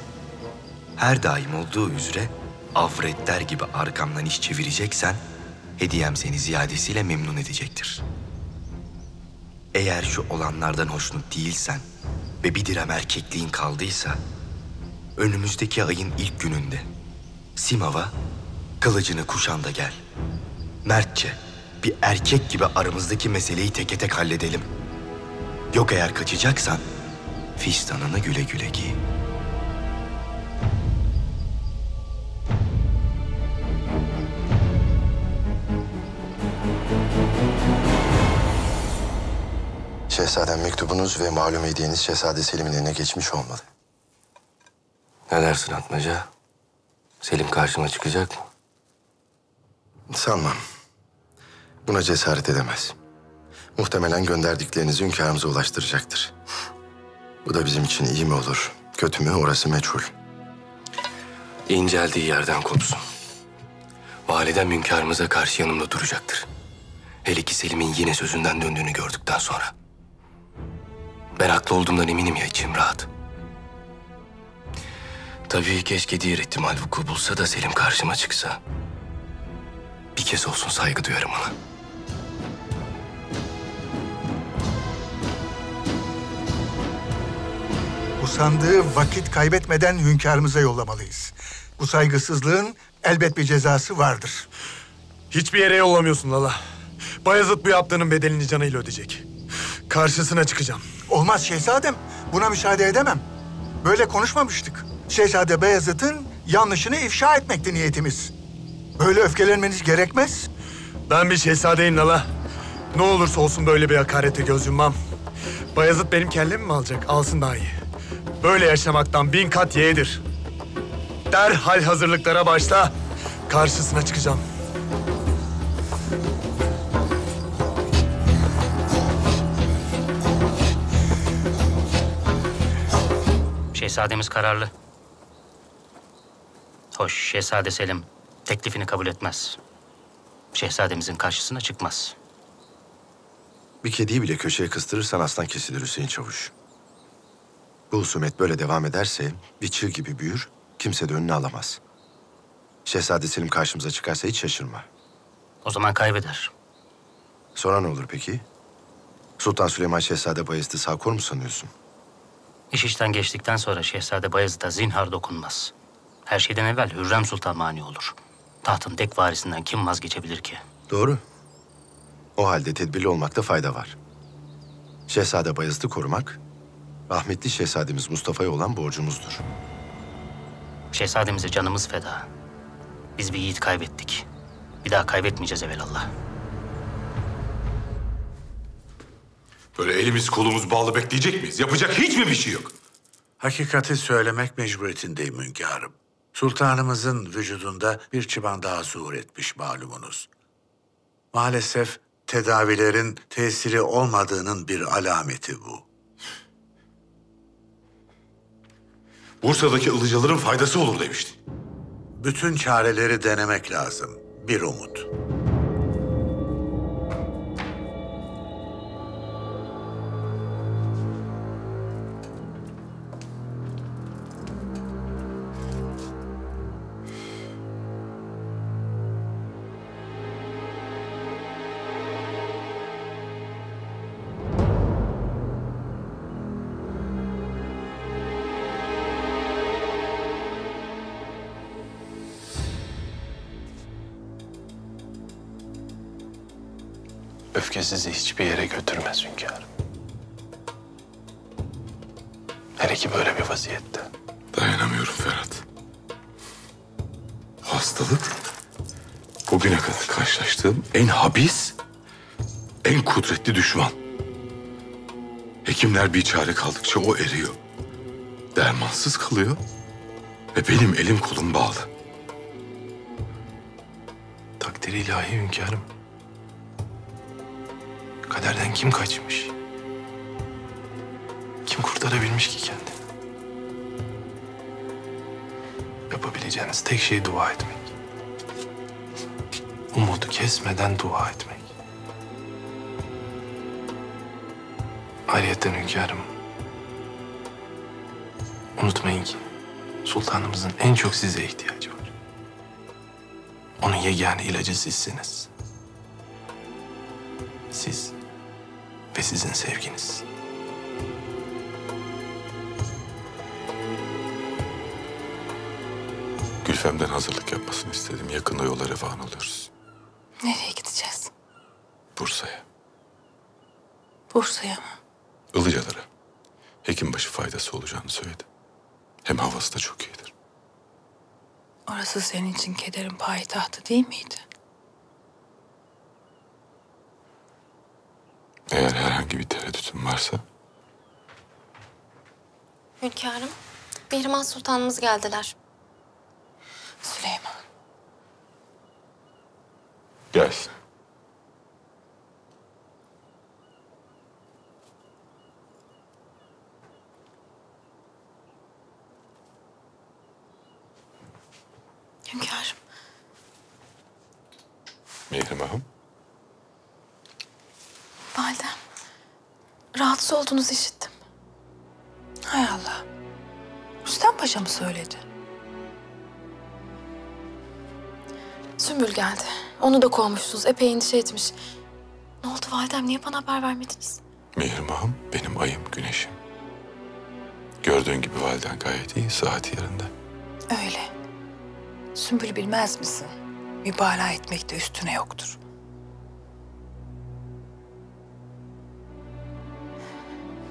Her daim olduğu üzere avretler gibi arkamdan iş çevireceksen, hediyem seni ziyadesiyle memnun edecektir. Eğer şu olanlardan hoşnut değilsen ve bir direm erkekliğin kaldıysa, önümüzdeki ayın ilk gününde Simav'a kılıcını kuşan da gel. Mertçe bir erkek gibi aramızdaki meseleyi teke tek halledelim. Yok eğer kaçacaksan fistanını güle güle giy. Şehzadem mektubunuz ve malum hediyeniz Şehzade Selim'in eline geçmiş olmalı. Ne dersin Atmaca? Selim karşıma çıkacak mı? Sanmam. Buna cesaret edemez. Muhtemelen gönderdiklerinizi hünkârımıza ulaştıracaktır. Bu da bizim için iyi mi olur, kötü mü orası meçhul. İnceldiği yerden kopsun. Validem hünkârımıza karşı yanımda duracaktır. Hele ki Selim'in yine sözünden döndüğünü gördükten sonra. Ben haklı olduğumdan eminim ya içim rahat. Tabii keşke diğer ihtimal vuku bulsa da Selim karşıma çıksa. Bir kez olsun saygı duyarım ona. Bu sandığı vakit kaybetmeden hünkârımıza yollamalıyız. Bu saygısızlığın elbet bir cezası vardır. Hiçbir yere yollamıyorsun Lala. Bayezid bu yaptığının bedelini canıyla ödeyecek. Karşısına çıkacağım. Olmaz şehzadem. Buna müsaade edemem. Böyle konuşmamıştık. Şehzade Beyazıt'ın yanlışını ifşa etmekti niyetimiz. Böyle öfkelenmeniz gerekmez. Ben bir şehzadeyim Lala. Ne olursa olsun böyle bir hakarete göz yummam. Bayezid benim kellemi mi alacak? Alsın daha iyi. Böyle yaşamaktan bin kat yeğdir. Derhal hazırlıklara başla. Karşısına çıkacağım. Şehzademiz kararlı. Hoş, Şehzade Selim teklifini kabul etmez. Şehzademizin karşısına çıkmaz. Bir kediyi bile köşeye kıstırırsan aslan kesilir Hüseyin Çavuş. Bu husumet böyle devam ederse bir çığ gibi büyür, kimse de önüne alamaz. Şehzade Selim karşımıza çıkarsa hiç şaşırma. O zaman kaybeder. Sonra ne olur peki? Sultan Süleyman Şehzade Bayezid'i sağ kor mu sanıyorsun? İş işten geçtikten sonra Şehzade Bayezid'e zinhar dokunmaz. Her şeyden evvel Hürrem Sultan mani olur. Tahtın tek varisinden kim vazgeçebilir ki? Doğru. O halde tedbirli olmakta fayda var. Şehzade Bayezid'i korumak, rahmetli şehzademiz Mustafa'ya olan borcumuzdur. Şehzademize canımız feda. Biz bir yiğit kaybettik. Bir daha kaybetmeyeceğiz evelallah. Böyle elimiz kolumuz bağlı bekleyecek miyiz? Yapacak hiç mi bir şey yok? Hakikati söylemek mecburiyetindeyim hünkârım. Sultanımızın vücudunda bir çıban daha zuhur etmiş malumunuz. Maalesef tedavilerin tesiri olmadığının bir alameti bu. Bursa'daki ılıcaların faydası olur demiştin. Bütün çareleri denemek lazım. Bir umut. Hekimler bir çare kaldıkça o eriyor. Dermansız kalıyor ve benim elim kolum bağlı. Takdiri ilahi hünkârım. Kaderden kim kaçmış? Kim kurtarabilmiş ki kendini? Yapabileceğiniz tek şey dua etmek. Umudu kesmeden dua etmek. Ayrıyeten hünkârım. Unutmayın ki sultanımızın en çok size ihtiyacı var. Onun yegane ilacı sizsiniz. Siz ve sizin sevginiz. Gülfem'den hazırlık yapmasını istedim. Yakında yola revan alıyoruz. Nereye gideceğiz? Bursa'ya, Bursa'ya mı? Ilıcalara. Hekimbaşı faydası olacağını söyledi. Hem havası da çok iyidir. Orası senin için kederin payitahtı değil miydi? Eğer herhangi bir tereddütün varsa Hünkârım, Mihrimah Sultanımız geldiler. Süleyman. gelsin. Hünkârım. Mihrimah'ım. Validem, rahatsız olduğunuzu işittim. Hay Allah. Rüstem Paşa mı söyledi? Sümbül geldi. Onu da kovmuşsunuz. Epey endişe etmiş. Ne oldu validem? Niye bana haber vermediniz? Mihrimah'ım benim ayım, güneşim. Gördüğün gibi validen gayet iyi, saati yerinde. Öyle. Sümbül bilmez misin? Mübalağa etmekte üstüne yoktur.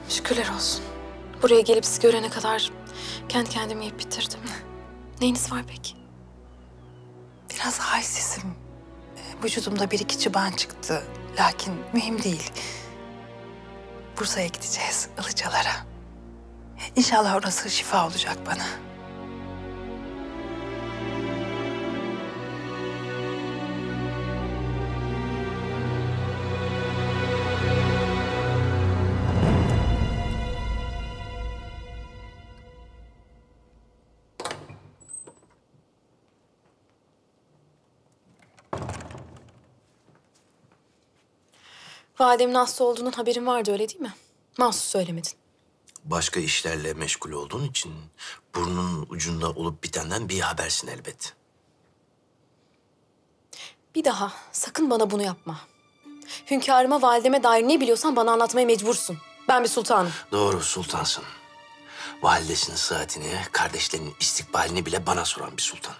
Şükürler olsun. Buraya gelip sizi görene kadar kendi kendimi yiyip bitirdim. Neyiniz var peki? Biraz halsizim. Ee, Vücudumda bir iki çıban çıktı. Lakin mühim değil. Bursa'ya gideceğiz, Ilıcalara. İnşallah orası şifa olacak bana. Validemin hasta olduğunun haberin vardı öyle değil mi? Mahsus söylemedin. Başka işlerle meşgul olduğun için burnunun ucunda olup bitenden bir habersin elbet. Bir daha sakın bana bunu yapma. Hünkârıma, valideme dair ne biliyorsan bana anlatmaya mecbursun. Ben bir sultanım. Doğru sultansın. Validesinin sıhhatini, kardeşlerinin istikbalini bile bana soran bir sultan.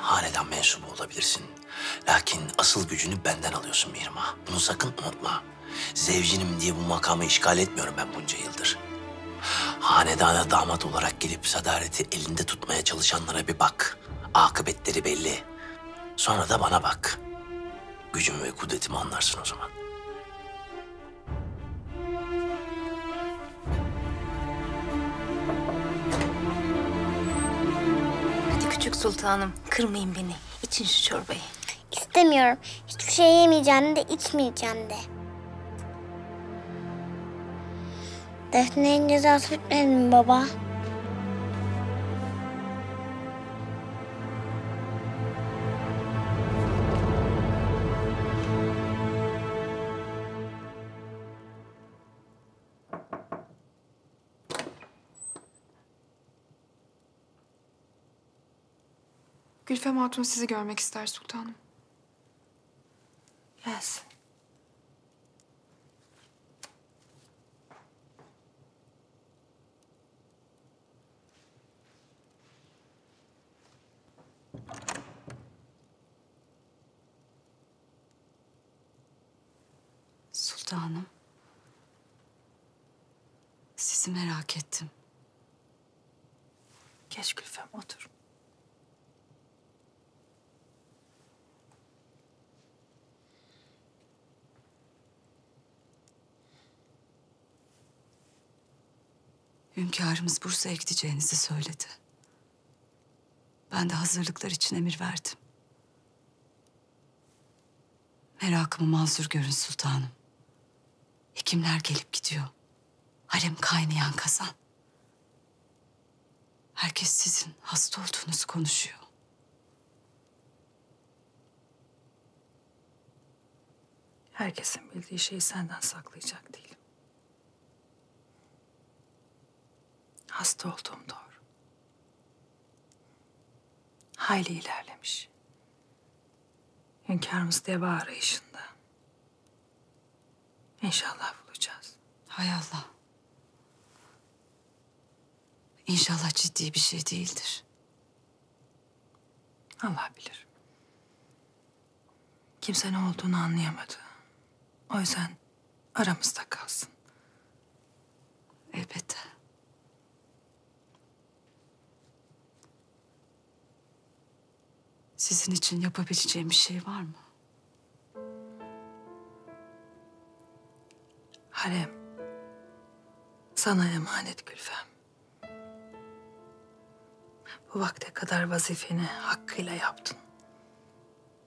Hanedan mensubu olabilirsin. Lakin asıl gücünü benden alıyorsun Mihrimah. Bunu sakın unutma. Zevcinim diye bu makamı işgal etmiyorum ben bunca yıldır. Hanedana damat olarak gelip sadareti elinde tutmaya çalışanlara bir bak. Akıbetleri belli. Sonra da bana bak. Gücümü ve kudretimi anlarsın o zaman. Hadi küçük sultanım, kırmayın beni. İçin şu çorbayı. İstemiyorum. Hiçbir şey yemeyeceğim de içmeyeceğim de. Defne'nin cezası bitmedi mi baba? Gülfem Hatun sizi görmek ister sultanım. Gelsin. Sultanım. Sizi merak ettim. Geç Gülfem, otur. Hünkârımız Bursa'ya gideceğinizi söyledi. Ben de hazırlıklar için emir verdim. Merakımı mazur görün sultanım. Hekimler gelip gidiyor. Harem kaynayan kazan. Herkes sizin hasta olduğunuzu konuşuyor. Herkesin bildiği şeyi senden saklayacak değilim. Hasta olduğum doğru. Hayli ilerlemiş. Hünkârımız deva arayışında. İnşallah bulacağız. Hay Allah. İnşallah ciddi bir şey değildir. Allah bilir. Kimse ne olduğunu anlayamadı. O yüzden aramızda kalsın. Elbette. Sizin için yapabileceğim bir şey var mı? Harem. Sana emanet Gülfem. Bu vakte kadar vazifeni hakkıyla yaptın.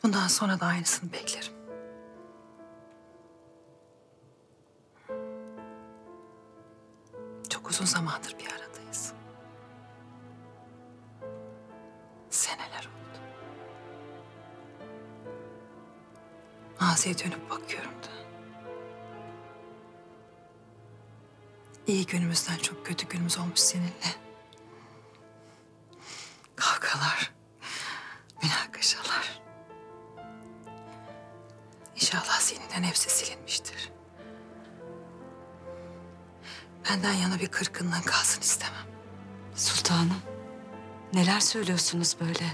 Bundan sonra da aynısını beklerim. Çok uzun zamandır bir aradayız. Seneler oldu. Maziye dönüp bakıyorum da. İyi günümüzden çok kötü günümüz olmuş seninle. Kavgalar, münakaşalar. İnşallah zihninden hepsi silinmiştir. Benden yana bir kırgınlığın kalsın istemem. Sultanım, neler söylüyorsunuz böyle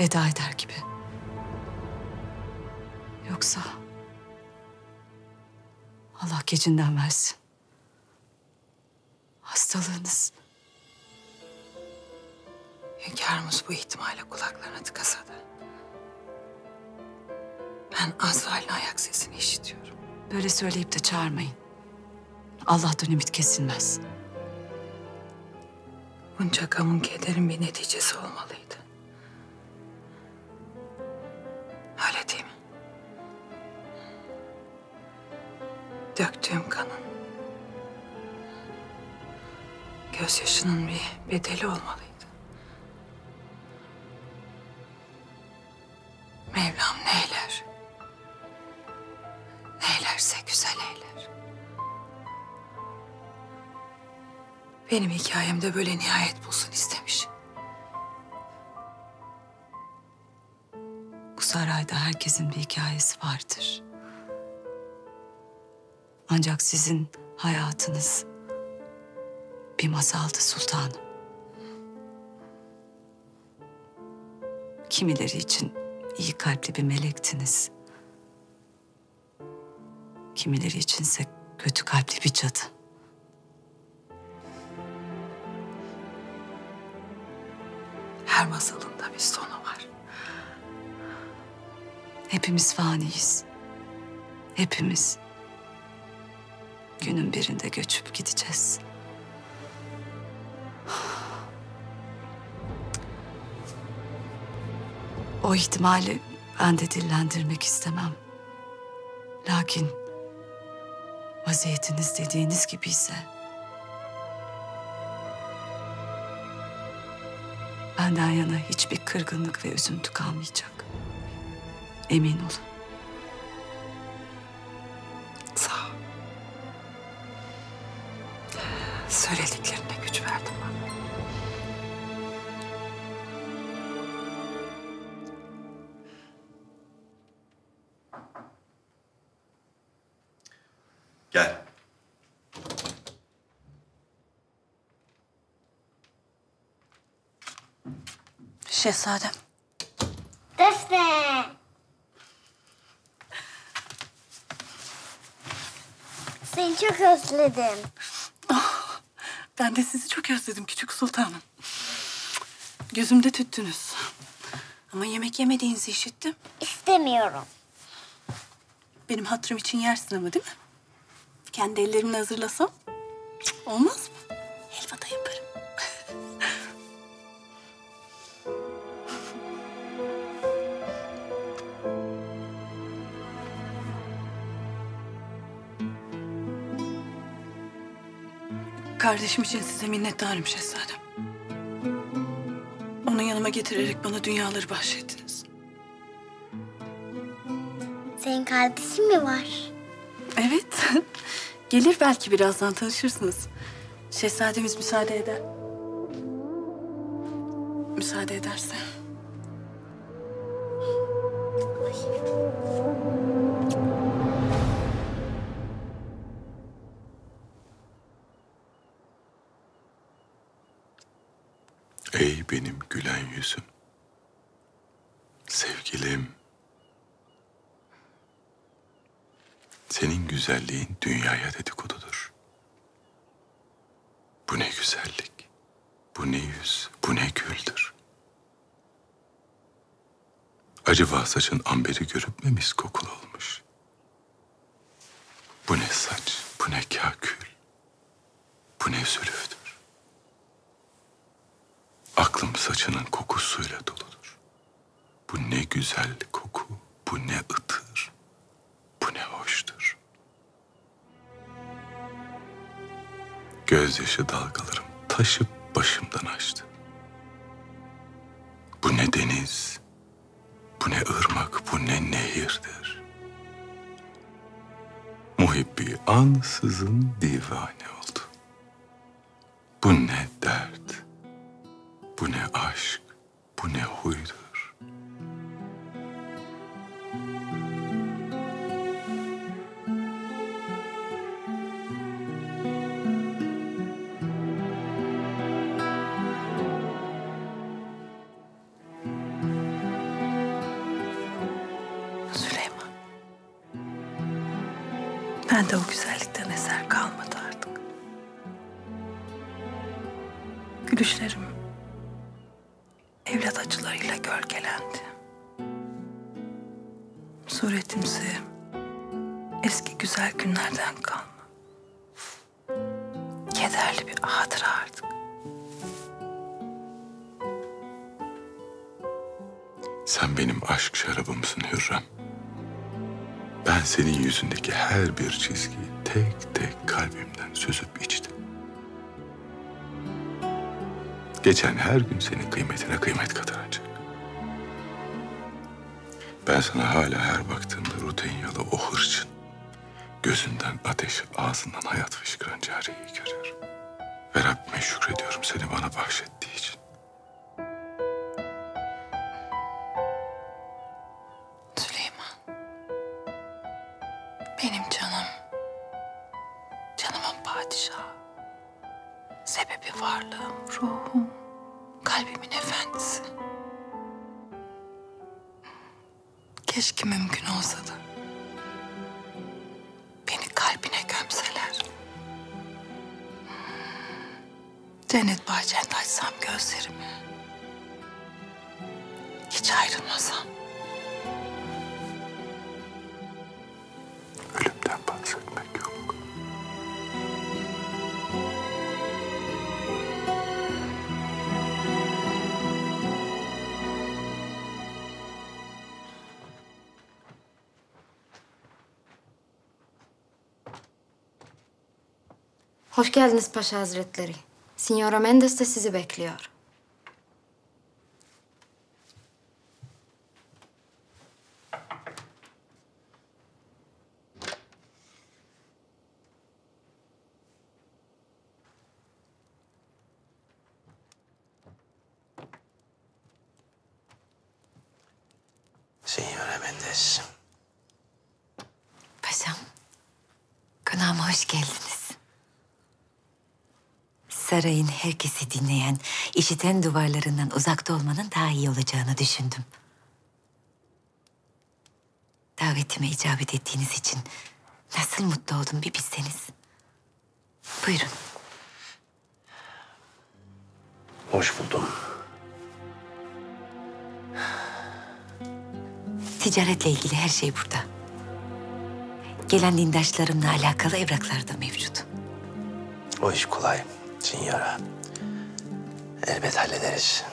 veda eder gibi? Yoksa Allah gecinden versin. Hastalığınız Hünkârımız bu ihtimale kulaklarını tıkasa da. Ben Azrail'in ayak sesini işitiyorum. böyle söyleyip de çağırmayın. Allah'tan ümit kesilmez. Bunca gamın kederin bir neticesi olmalıydı. Öyle değil mi? Döktüğüm kanın, gözyaşının bir bedeli olmalıydı. Mevlam neyler? Neylerse güzel eyler. Benim hikayemde böyle nihayet bulsun istemiş. Bu sarayda herkesin bir hikayesi vardır. Ancak sizin hayatınız bir masaldı sultanım. Kimileri için iyi kalpli bir melektiniz. Kimileri içinse kötü kalpli bir cadı. Her masalın da bir sonu var. Hepimiz faniyiz. Hepimiz. Günün birinde göçüp gideceğiz. O ihtimali ben de dillendirmek istemem. Lakin vaziyetiniz dediğiniz gibi ise benden yana hiçbir kırgınlık ve üzüntü kalmayacak. Emin olun. Söylediklerine güç verdin bana. Gel. Şehzadem. Defne. Seni çok özledim. Ben de sizi çok özledim küçük sultanım. Gözümde tüttünüz. Ama yemek yemediğinizi işittim. İstemiyorum. Benim hatırım için yersin ama değil mi? Kendi ellerimle hazırlasam olmaz mı? Kardeşim için size minnettarım şehzadem. Onu yanıma getirerek bana dünyaları bahşettiniz. Senin kardeşin mi var? Evet. Gelir belki birazdan tanışırsınız. Şehzademiz müsaade eder. Müsaade ederse. Acaba saçın amberi görüp mü mis kokulu olmuş? Bu ne saç, bu ne kakül, bu ne zülüftür. Aklım saçının kokusuyla doludur. Bu ne güzel koku, bu ne ıtır, bu ne hoştur. Gözyaşı dalgalarım taşıp başımdan açtı. Ansızın divane Geçen her gün senin kıymetine kıymet kataracak. Ben sana hala her baktığımda Rutenyalı o hırçın, gözünden ateş, ağzından hayat Bahçende açsam gözlerimi. Hiç ayrılmasam. Ölümden bahsetmek yok. Hoş geldiniz Paşa Hazretleri. Signora Mendes de sizi bekliyor. Señora Mendes. Paşam, konağıma hoş geldiniz. Sarayın herkesi dinleyen, işiten duvarlarından uzakta olmanın daha iyi olacağını düşündüm. Davetime icabet ettiğiniz için Nasıl mutlu oldum bir bilseniz. Buyurun. Hoş buldum. Ticaretle ilgili her şey burada. Gelen dindaşlarımla alakalı evraklar da mevcut. O iş kolay. Signora. Elbet hallederiz.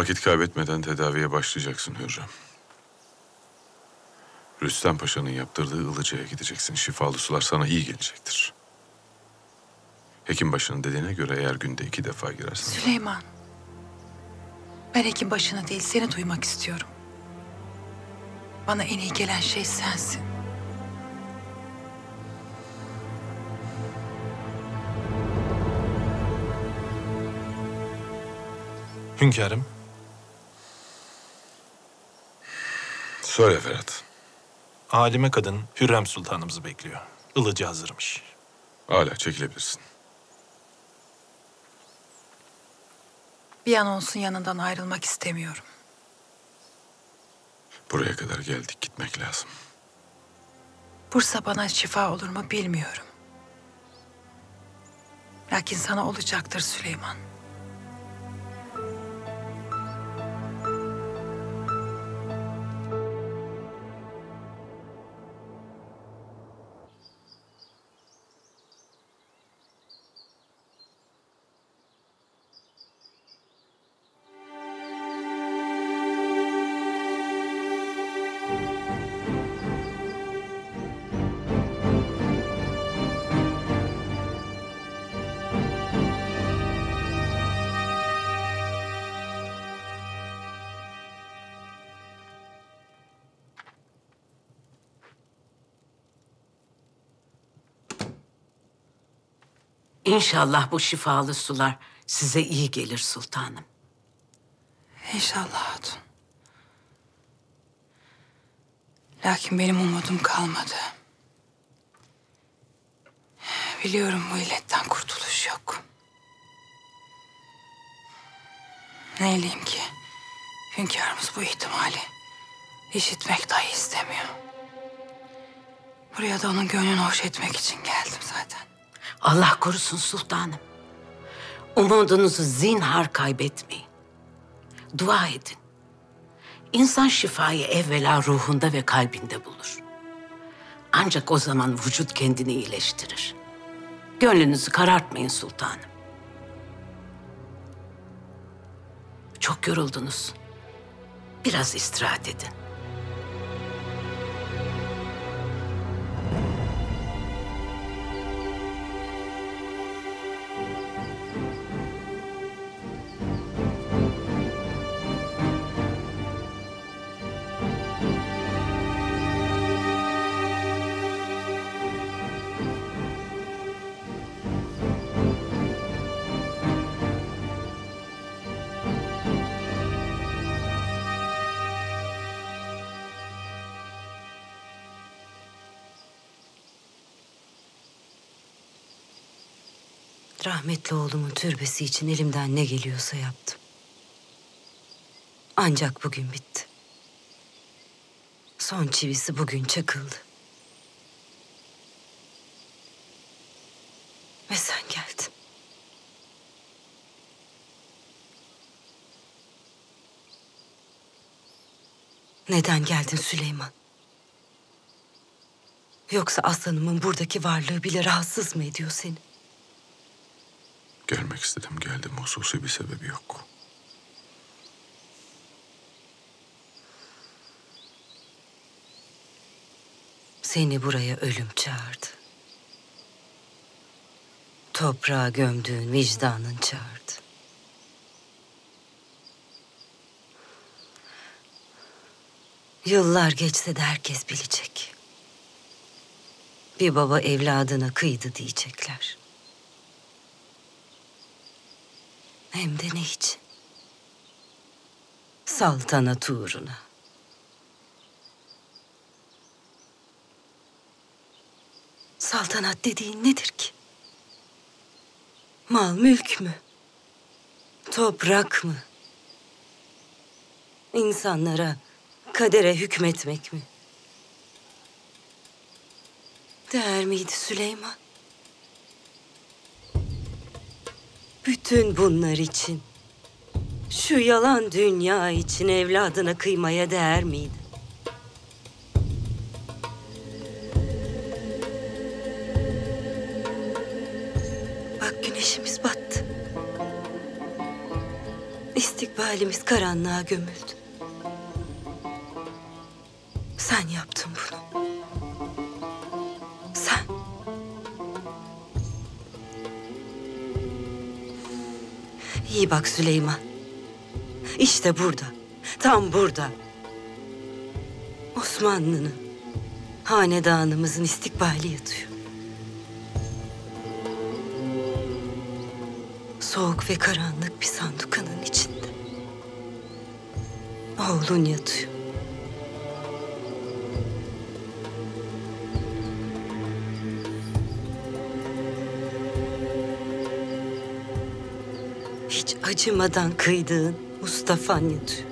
Vakit kaybetmeden tedaviye başlayacaksın Hürrem. Rüstem Paşa'nın yaptırdığı Ilıca'ya gideceksin. Şifalı sular sana iyi gelecektir. Hekim başının dediğine göre eğer günde iki defa girersen... Süleyman. Ben hekim başını değil seni duymak istiyorum. Bana en iyi gelen şey sensin. Hünkârım, Söyle Ferhat. alime kadın Hürrem Sultanımızı bekliyor. Ilıcı hazırmış. Hala çekilebilirsin. Bir an olsun yanından ayrılmak istemiyorum. Buraya kadar geldik gitmek lazım. Bursa bana şifa olur mu bilmiyorum. Lakin sana olacaktır Süleyman. İnşallah bu şifalı sular size iyi gelir sultanım. İnşallah hatun. Lakin benim umudum kalmadı. Biliyorum bu illetten kurtuluş yok. Neyleyim ki? Hünkârımız bu ihtimali işitmek dahi istemiyor. Buraya da onun gönlünü hoş etmek için geldim zaten. Allah korusun sultanım. Umudunuzu zinhar kaybetmeyin. Dua edin. İnsan şifayı evvela ruhunda ve kalbinde bulur. Ancak o zaman vücut kendini iyileştirir. Gönlünüzü karartmayın sultanım. Çok yoruldunuz. Biraz istirahat edin. Rahmetli oğlumun türbesi için elimden ne geliyorsa yaptım. Ancak bugün bitti. Son çivisi bugün çakıldı. Ve sen geldin. Neden geldin Süleyman? Yoksa aslanımın buradaki varlığı bile rahatsız mı ediyor seni? Gelmek istedim geldim. Hususi bir sebebi yok. Seni buraya ölüm çağırdı. Toprağa gömdüğün vicdanın çağırdı. Yıllar geçse de herkes bilecek. Bir baba evladına kıydı diyecekler. Hem de ne için? Saltanat uğruna. Saltanat dediğin nedir ki? Mal mülk mü? Toprak mı? İnsanlara, kadere hükmetmek mi? Değer miydi Süleyman? Bütün bunlar için, şu yalan dünya için evladına kıymaya değer miydi? Bak güneşimiz battı. İstikbalimiz karanlığa gömüldü. Sen yaptın bunu. İyi bak Süleyman. İşte burada. Tam burada. Osmanlı'nın, hanedanımızın istikbali yatıyor. Soğuk ve karanlık bir sandukanın içinde. Oğlun yatıyor. Acımadan kıydığın Mustafa'n yatıyor.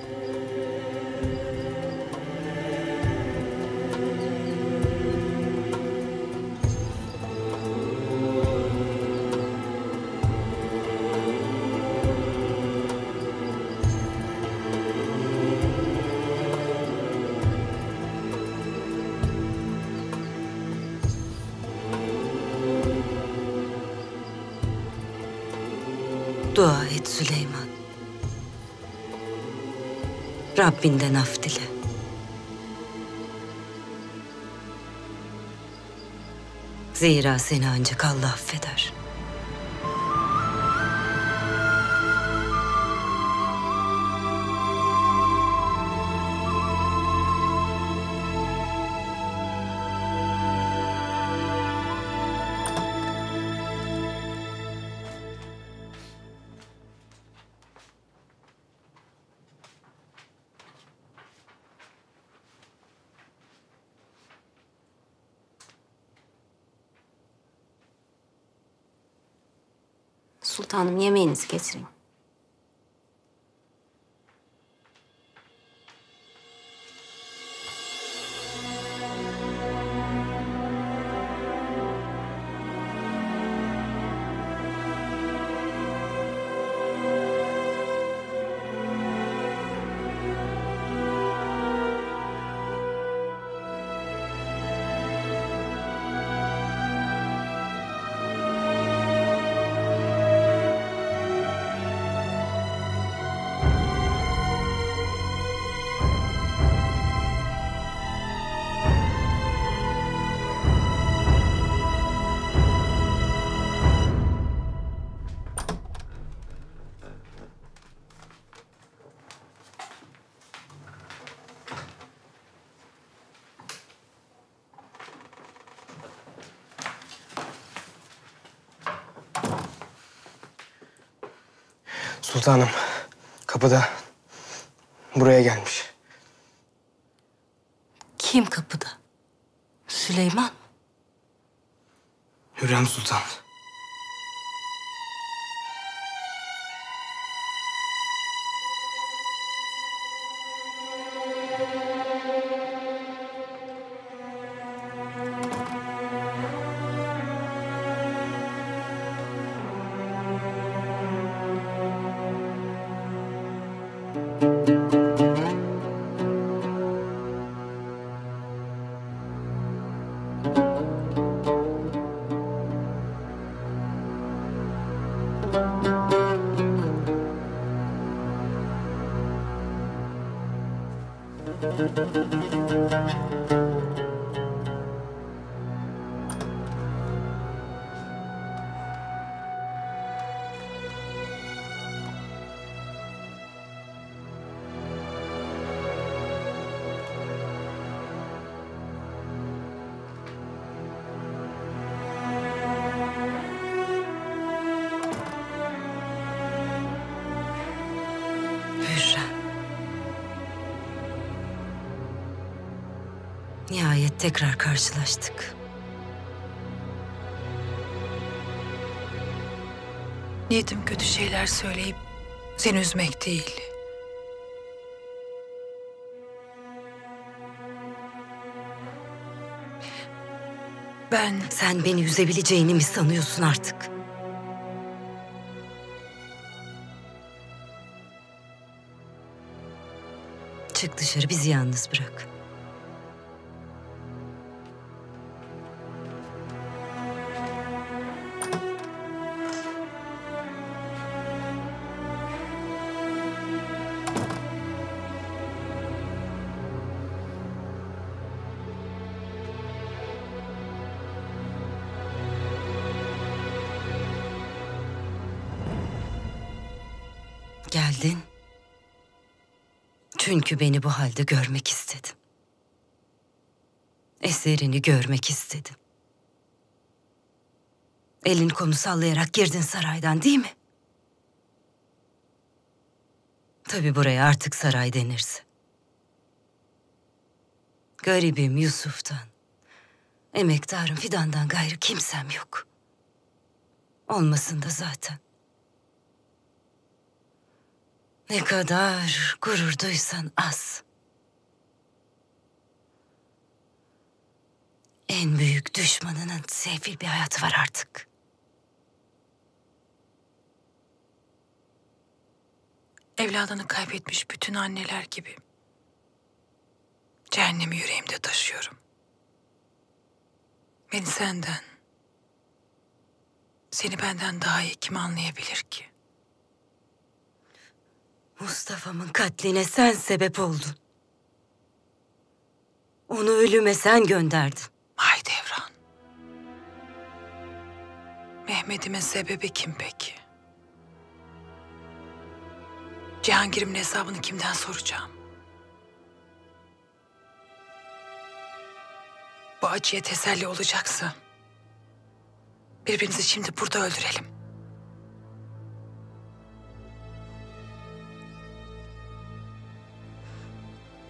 Rabbinden af dile. Zira seni ancak Allah affeder. Kesrin. Sultanım, kapıda. Buraya gelmiş. Kim kapıda? Süleyman. Hürrem Sultan. Nihayet tekrar karşılaştık. Niyetim kötü şeyler söyleyip seni üzmek değil. Ben... Sen beni üzebileceğini mi sanıyorsun artık? Çık dışarı bizi yalnız bırak. Çünkü beni bu halde görmek istedin. Eserini görmek istedin. Elin konu sallayarak girdin saraydan değil mi? Tabii buraya artık saray denirse. Garibim Yusuf'tan, emektarım Fidan'dan gayrı kimsem yok. Olmasın da zaten. Ne kadar gurur duysan az. En büyük düşmanının sefil bir hayatı var artık. Evladını kaybetmiş bütün anneler gibi. Cehennemi yüreğimde taşıyorum. Beni senden, seni benden daha iyi kim anlayabilir ki? Mustafa'mın katline sen sebep oldun. Onu ölüme sen gönderdin. Mahidevran. Mehmet'imin sebebi kim peki? Cihangir'imin hesabını kimden soracağım? Bu acıya teselli olacaksa birbirimizi şimdi burada öldürelim.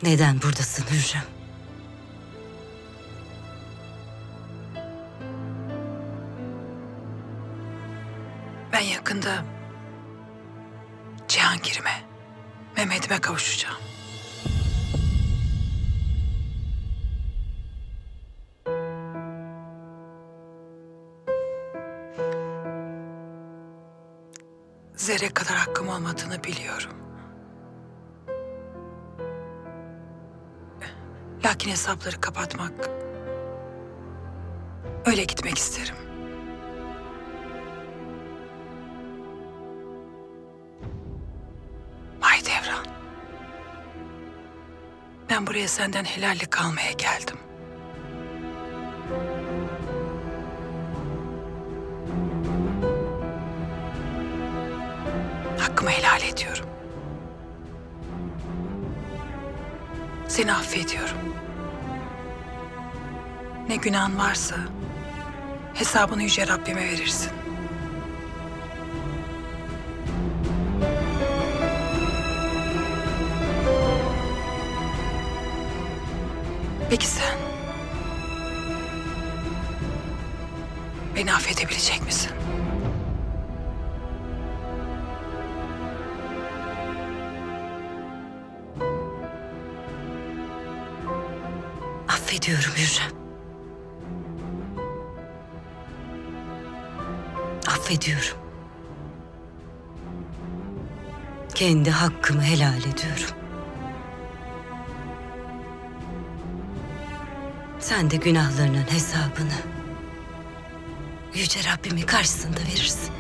Neden buradasın Hürrem? Ben yakında Cihangir'ime, Mehmet'ime kavuşacağım. Zerre kadar hakkım olmadığını biliyorum. Lakin hesapları kapatmak, öyle gitmek isterim. Mahidevran. Ben buraya senden helallik almaya geldim. Hakkımı helal ediyorum. Seni affediyorum. Ne günahın varsa hesabını yüce Rabbime verirsin. Kendi hakkımı helal ediyorum. Sen de günahlarının hesabını Yüce Rabbimin karşısında verirsin.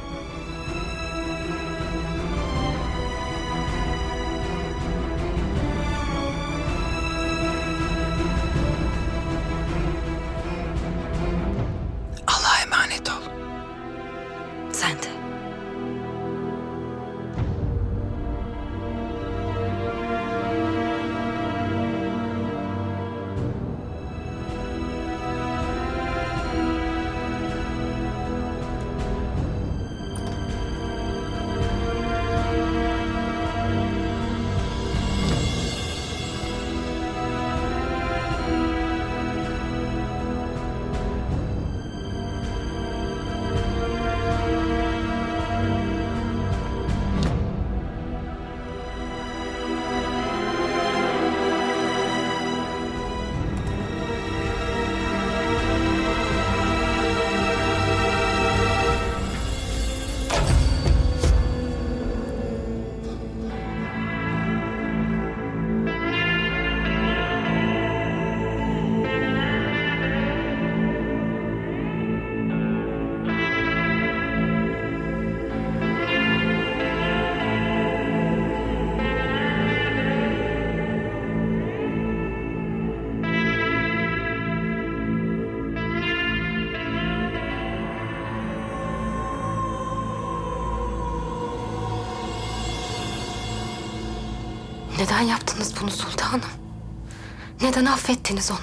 Neden affettiniz onu?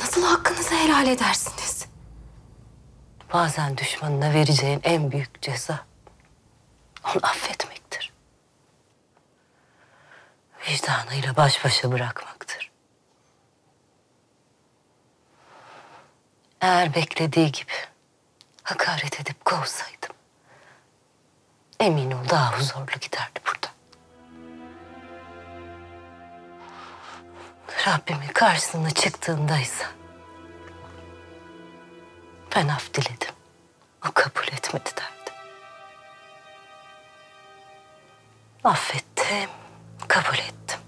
Nasıl hakkınızı helal edersiniz? Bazen düşmanına vereceğin en büyük ceza onu affetmektir. Vicdanıyla baş başa bırakmaktır. Eğer beklediği gibi hakaret edip kovsaydım emin ol daha huzurlu giderdi burada. Rabbimin karşısına çıktığındaysa ben af diledim. O kabul etmedi derdi. Affettim, kabul ettim.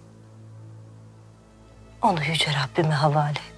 Onu yüce Rabbime havale ettim.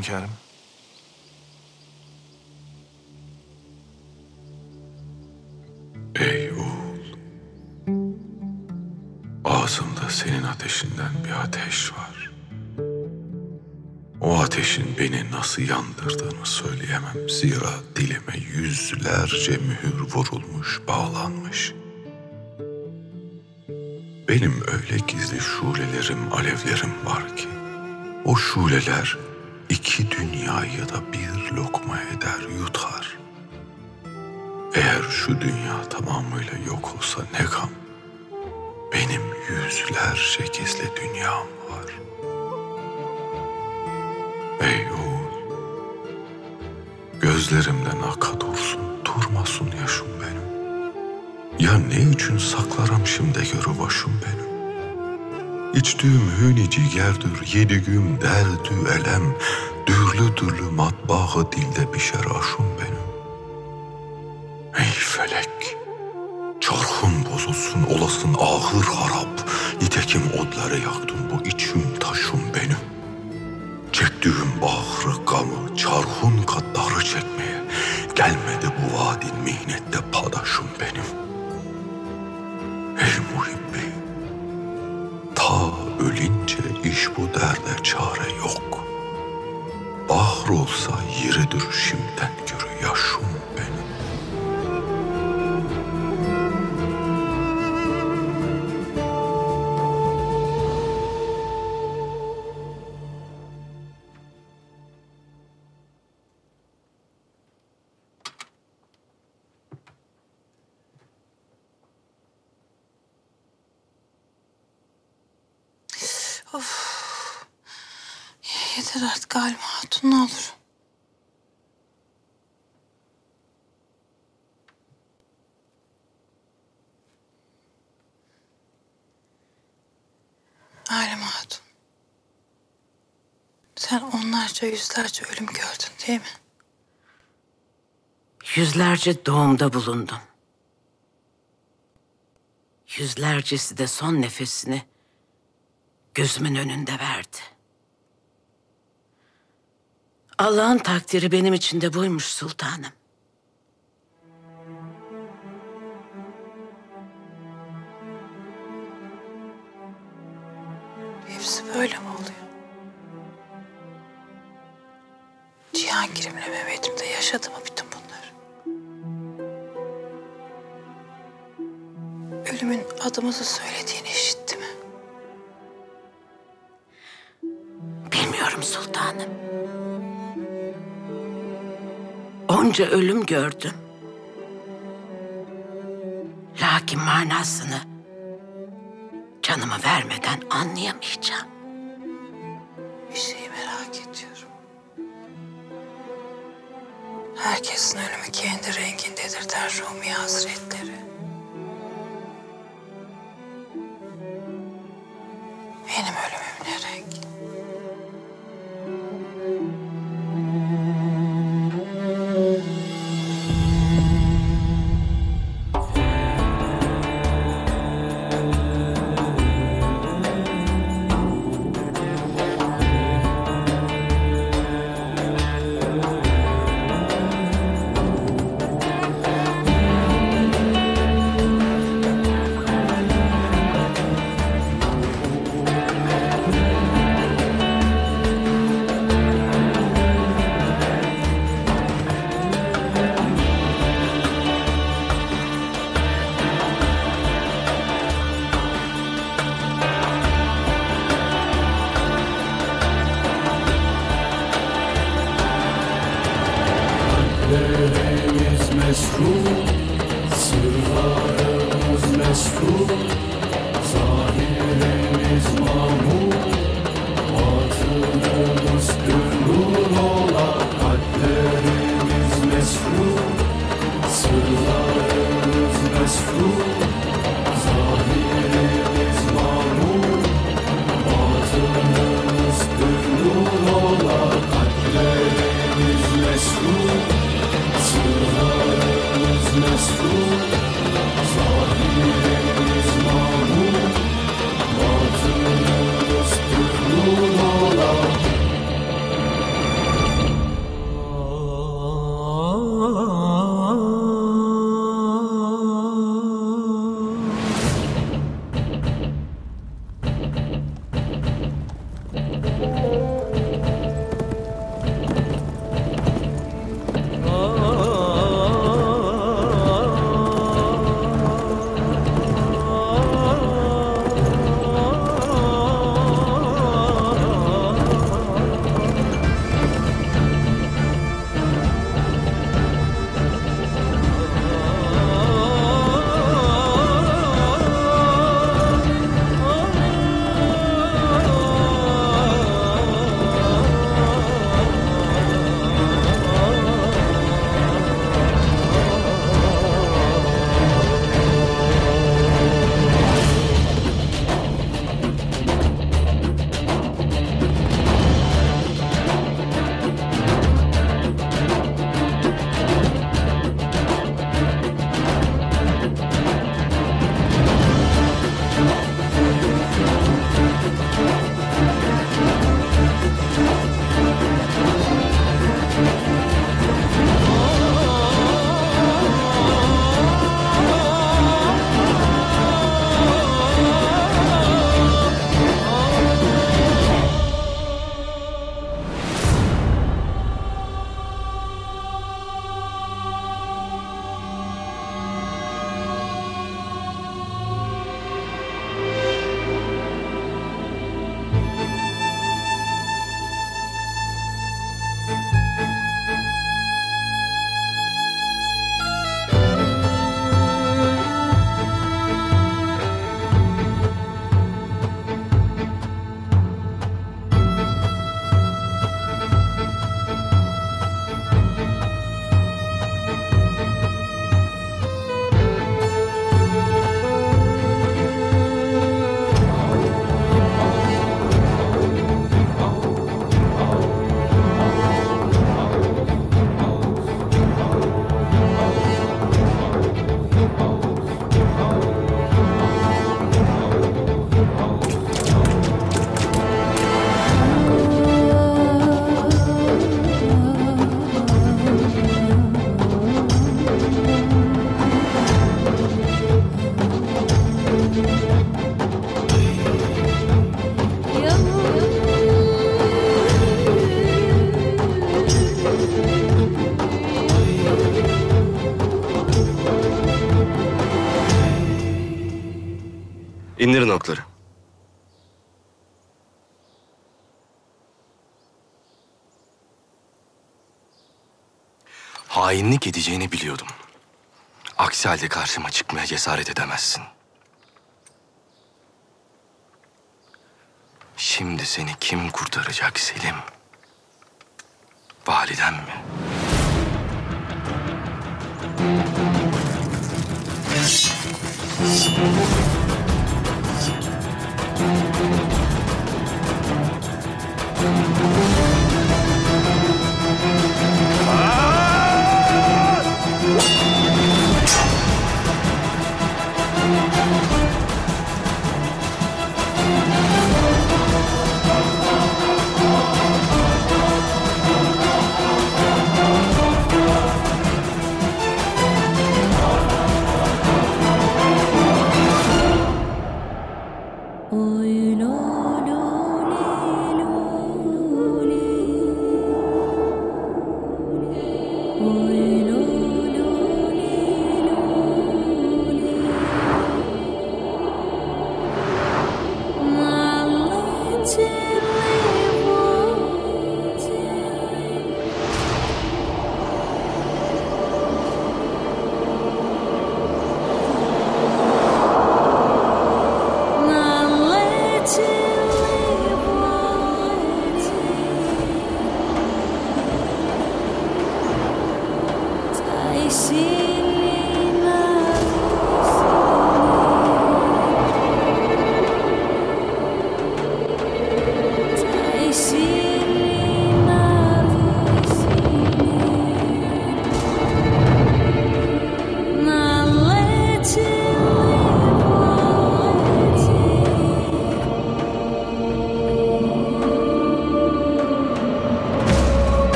Hünkârım. Ey oğul. Ağzımda senin ateşinden bir ateş var. O ateşin beni nasıl yandırdığını söyleyemem. Zira dilime yüzlerce mühür vurulmuş, bağlanmış. Benim öyle gizli şulelerim, alevlerim var ki o şuleler iki dünyayı da bir lokma eder, yutar. Eğer şu dünya tamamıyla yok olsa ne gam. Benim yüzlerce gizli dünyam var. Ey oğul, gözlerimden aka dursun, durmasın yaşım benim. Ya ne için saklarım şimdi görü başım benim? İçtüğüm hüni cigerdir, yedigüm derdü elem, dürlü dürlü matbağı dilde pişer aşım benim. Ey felek, çarhın bozulsun olasın ahır harap, nitekim odları yaktın bu içim taşım benim. Çektiğim bahrı gamı çarhun katları çekmeye, onlarca yüzlerce ölüm gördün değil mi? Yüzlerce doğumda bulundum. Yüzlercesi de son nefesini gözümün önünde verdi. Allah'ın takdiri benim için de buymuş sultanım. Hepsi böyle mi Cihangir'imle Mehmet'imde yaşadı mı bütün bunlar? Ölümün adımızı söylediğini işitti mi? Bilmiyorum sultanım. Onca ölüm gördüm. Lakin manasını canımı vermeden anlayamayacağım. Bir şeyi Herkesin ölümü kendi rengindedir der Rumi Hazretleri. Benim ölümüm Hainlik edeceğini biliyordum. Aksi halde karşıma çıkmaya cesaret edemezsin. Şimdi seni kim kurtaracak Selim? Validen mi? Oyun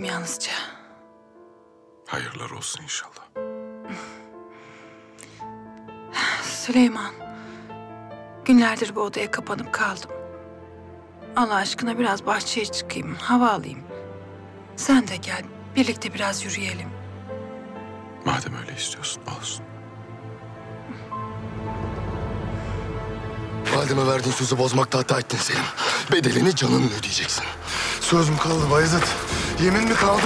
gördüm yalnızca. Hayırlar olsun inşallah. Süleyman. Günlerdir bu odaya kapanıp kaldım. Allah aşkına biraz bahçeye çıkayım, hava alayım. Sen de gel, birlikte biraz yürüyelim. Madem öyle istiyorsun olsun. Valideme verdiğin sözü bozmakta hata ettin Selim. Bedelini canınla ödeyeceksin. Söz mü kaldı Bayezid? Yemin mi kaldı?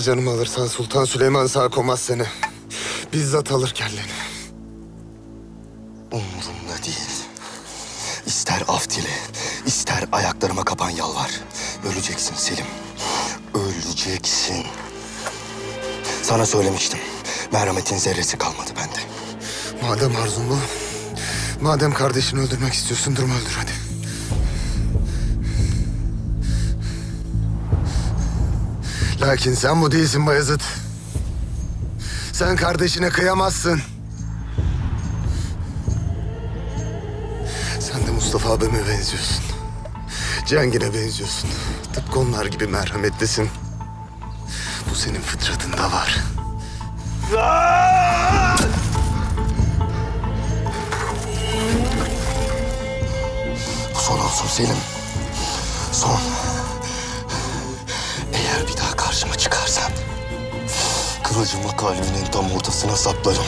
Canımı alırsan Sultan Süleyman sağ koymaz seni. Bizzat alır kelleni. Umurumda değil. İster af dile, ister ayaklarıma kapan yalvar. Öleceksin Selim. Öleceksin. Sana söylemiştim. Merhametin zerresi kalmadı bende. Madem arzun bu, madem kardeşini öldürmek istiyorsun durma öldür hadi. Lakin sen bu değilsin Bayezid. Sen kardeşine kıyamazsın. Sen de Mustafa abime benziyorsun. Cengine benziyorsun. Tıpkı onlar gibi merhametlisin. Bu senin fıtratında var. Bu son olsun Selim. ...kılıcımı kalbinin tam ortasına saplarım.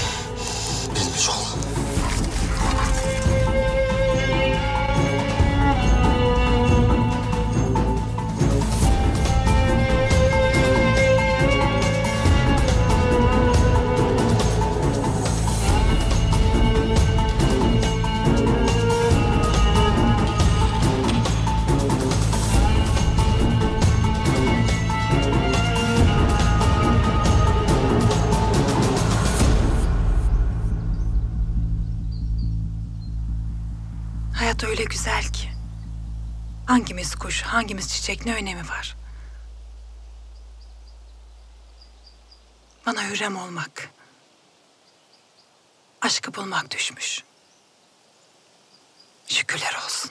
Hürrem olmak, aşkı bulmak düşmüş. Şükürler olsun.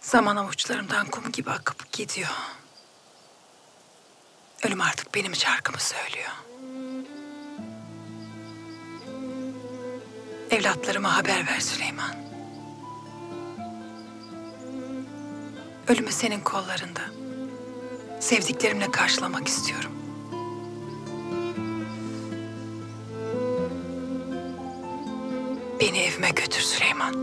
Zaman avuçlarımdan kum gibi akıp gidiyor. Ölüm artık benim şarkımı söylüyor. Evlatlarıma haber ver Süleyman. Ölümü senin kollarında. Sevdiklerimle karşılamak istiyorum. Beni evime götür Süleyman.